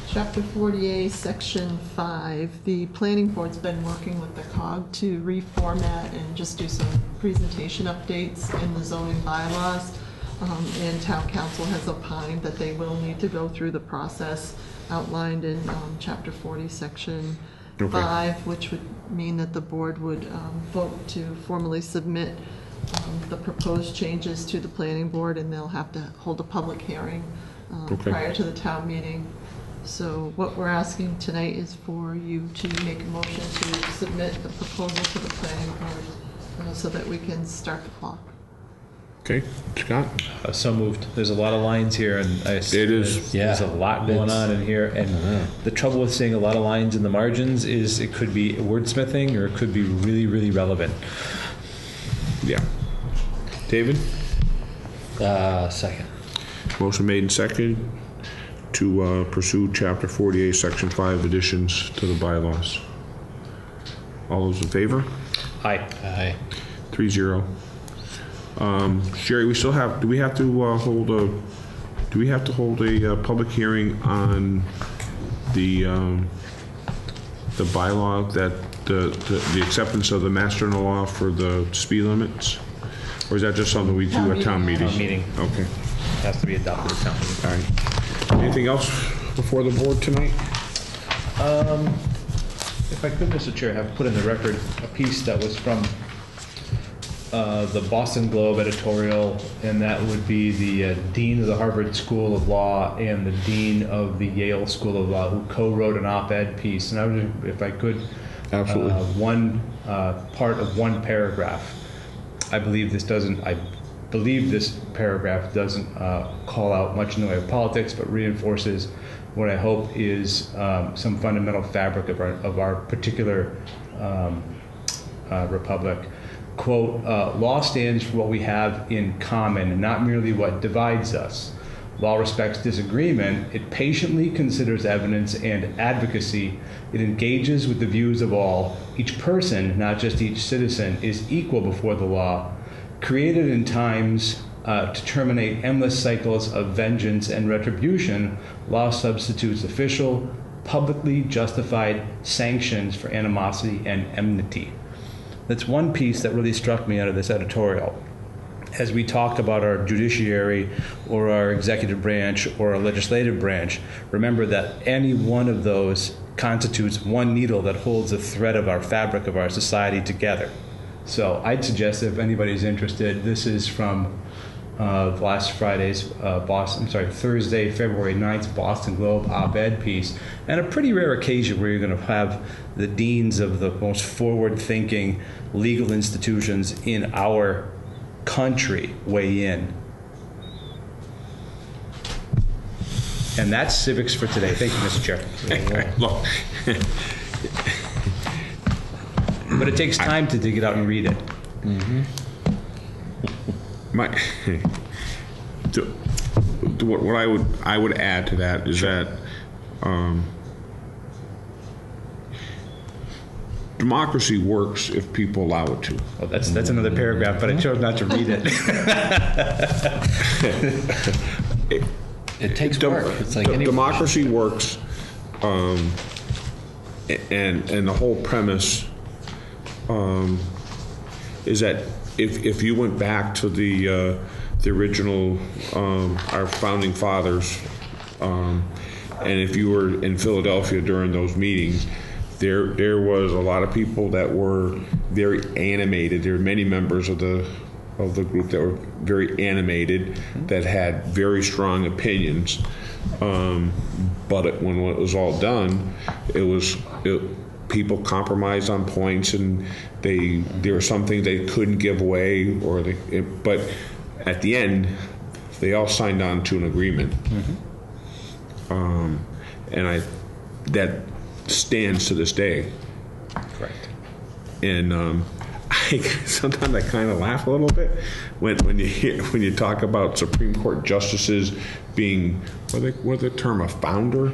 Speaker 6: Chapter 40A, Section 5, the planning board's been working with the COG to reformat and just do some presentation updates in the zoning bylaws. Um, And town council has opined that they will need to go through the process outlined in um, Chapter 40, Section
Speaker 1: Okay.
Speaker 6: 5, which would mean that the board would um, vote to formally submit um, the proposed changes to the planning board, and they'll have to hold a public hearing um,
Speaker 1: Okay.
Speaker 6: prior to the town meeting. So what we're asking tonight is for you to make a motion to submit the proposal to the planning board uh, so that we can start the clock.
Speaker 1: okay, Scott?
Speaker 3: Uh, So moved. There's a lot of lines here, and I.
Speaker 1: It is.
Speaker 3: There's a lot going on in here, and the trouble with seeing a lot of lines in the margins is it could be wordsmithing, or it could be really, really relevant.
Speaker 1: Yeah. David?
Speaker 4: Uh, second.
Speaker 1: Motion made and seconded to uh, pursue chapter 40A, section 5 additions to the bylaws. All those in favor?
Speaker 3: Aye.
Speaker 4: Aye.
Speaker 1: Three zero. Um, Sherry, we still have, do we have to uh, hold a, do we have to hold a uh, public hearing on the, um, the bylaw that, the, the the acceptance of the master in the law for the speed limits? Or is that just something we do at town meeting?
Speaker 3: Town meeting.
Speaker 1: Okay,
Speaker 3: Has to be adopted at town meeting.
Speaker 1: all right. Anything else before the board tonight?
Speaker 3: Um if I could, Mr. Chair, have put in the record a piece that was from uh, the Boston Globe editorial, and that would be the uh, Dean of the Harvard School of Law and the Dean of the Yale School of Law, who co-wrote an op-ed piece. And I would, if I could,
Speaker 1: Absolutely.
Speaker 3: uh, one uh, part of one paragraph. I believe this doesn't. I believe this paragraph doesn't uh, call out much in the way of politics, but reinforces what I hope is um, some fundamental fabric of our of our particular um, uh, republic. Quote: uh, Law stands for what we have in common, not merely what divides us. Law respects disagreement. It patiently considers evidence and advocacy. It engages with the views of all. Each person, not just each citizen, is equal before the law. Created in times uh, to terminate endless cycles of vengeance and retribution, law substitutes official, publicly justified sanctions for animosity and enmity. That's one piece that really struck me out of this editorial as we talk about our judiciary or our executive branch or our legislative branch, remember that any one of those constitutes one needle that holds the thread of our fabric of our society together. So I'd suggest if anybody's interested, this is from uh, last Friday's uh, Boston, I'm sorry, Thursday, February 9th Boston Globe op-ed piece, and a pretty rare occasion where you're going to have the deans of the most forward-thinking legal institutions in our country weigh in. And that's civics for today. Thank you, Mr. Chair.
Speaker 1: Look.
Speaker 3: But it takes time to dig it out and read it.
Speaker 1: My, to- to what what I would, I would add to that is that, um, democracy works if people allow it to.
Speaker 3: Well, that's, that's another paragraph, but I chose not to read it.
Speaker 4: It takes
Speaker 1: Dem-
Speaker 4: work. It's like
Speaker 1: de-
Speaker 4: any.
Speaker 1: Democracy works, um, and, and the whole premise, um, is that if, if you went back to the, uh, the original, um, our founding fathers, um, and if you were in Philadelphia during those meetings, there, there was a lot of people that were very animated. There were many members of the, of the group that were very animated, that had very strong opinions. Um, but it, when it was all done, it was, it, people compromised on points and they, there were some things they couldn't give away or they, it, but at the end, they all signed on to an agreement. Um, and I, that stands to this day.
Speaker 3: Correct.
Speaker 1: And um, I sometimes I kind of laugh a little bit when, when you hear, when you talk about Supreme Court justices being what they what the term a founder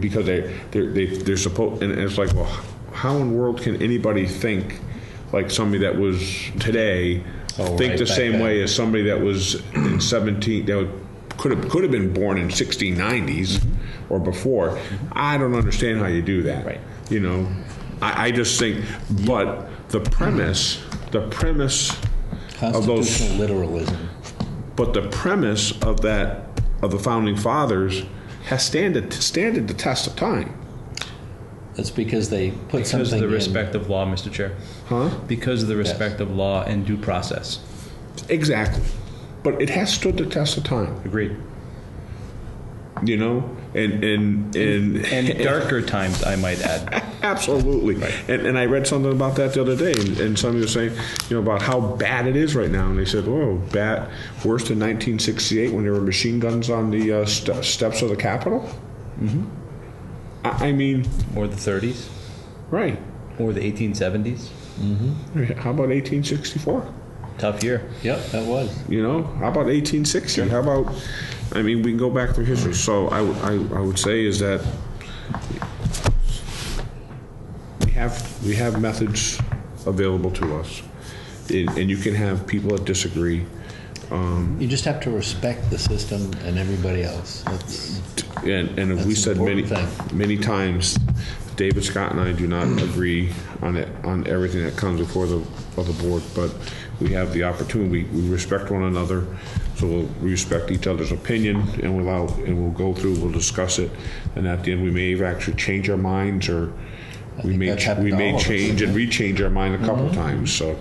Speaker 1: because they they're, they they're supposed and it's like well how in the world can anybody think like somebody that was today
Speaker 4: Oh,
Speaker 1: think
Speaker 4: right,
Speaker 1: the same
Speaker 4: then.
Speaker 1: way as somebody that was in 17 that could have could have been born in 1690s or before I don't understand how you do that
Speaker 3: Right.
Speaker 1: you know I, I just think but the premise the premise of those
Speaker 4: Constitutional literalism.
Speaker 1: but the premise of that of the founding fathers has standed standed the test of time
Speaker 4: That's because they put
Speaker 3: Because
Speaker 4: something
Speaker 3: of the
Speaker 4: in.
Speaker 3: respect of law, Mr. Chair.
Speaker 1: huh
Speaker 3: Because of the respect of law and due process.
Speaker 1: exactly but it has stood the test of time
Speaker 3: Agreed.
Speaker 1: You know and and and,
Speaker 3: And darker times, I might add.
Speaker 1: Absolutely. And, and I read something about that the other day, and, and somebody was saying, you know, about how bad it is right now. And they said, whoa, bad, worse than 1968 when there were machine guns on the uh, st- steps of the Capitol? Mm-hmm. I, I mean,
Speaker 3: Or the 30s,
Speaker 1: right.
Speaker 3: or the 1870s.
Speaker 1: How about 1864?
Speaker 3: Tough year.
Speaker 4: Yep, that was.
Speaker 1: You know, how about 1860? How about, I mean, we can go back through history. So I, would- I, I would say is that we have, we have methods available to us. And, and you can have people that disagree. Um,
Speaker 4: You just have to respect the system and everybody else. That's,
Speaker 1: and, and we
Speaker 4: That's
Speaker 1: said
Speaker 4: an
Speaker 1: many,
Speaker 4: important
Speaker 1: many times, David Scott and I do not agree on it, on everything that comes before the, of the board, but we have the opportunity, we respect one another, so we'll respect each other's opinion, and we'll allow, and we'll go through, we'll discuss it, and at the end, we may actually change our minds, or we may,
Speaker 4: that's
Speaker 1: ch- we may
Speaker 4: all us,
Speaker 1: change and rechange our mind a couple
Speaker 4: Mm-hmm.
Speaker 1: times, so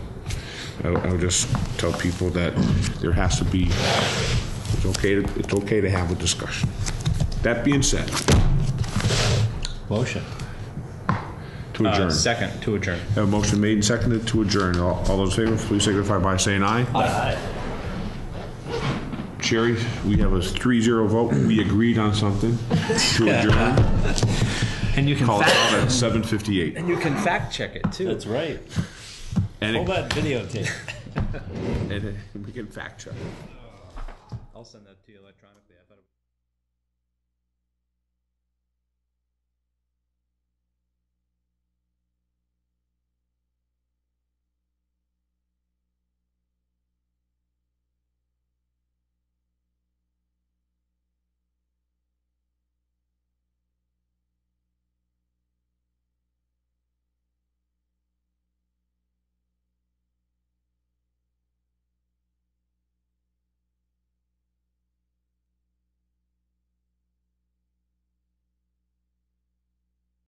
Speaker 1: I, I would just tell people that there has to be, it's okay to, it's okay to have a discussion. That being said,
Speaker 4: motion.
Speaker 1: to adjourn.
Speaker 3: Uh, second, to adjourn.
Speaker 1: Have a motion made and seconded to adjourn. All all those in favor, please signify by saying aye.
Speaker 3: Aye.
Speaker 1: Sherry, we have a 3-0 vote. We agreed on something to adjourn.
Speaker 3: And you can
Speaker 1: Call it
Speaker 3: fact,
Speaker 1: out at 7:58.
Speaker 3: and you can fact check it too.
Speaker 4: That's right.
Speaker 1: And
Speaker 4: Hold
Speaker 1: it-
Speaker 4: that videotape.
Speaker 1: and, uh, we can fact check.
Speaker 3: I'll send that to you electronically.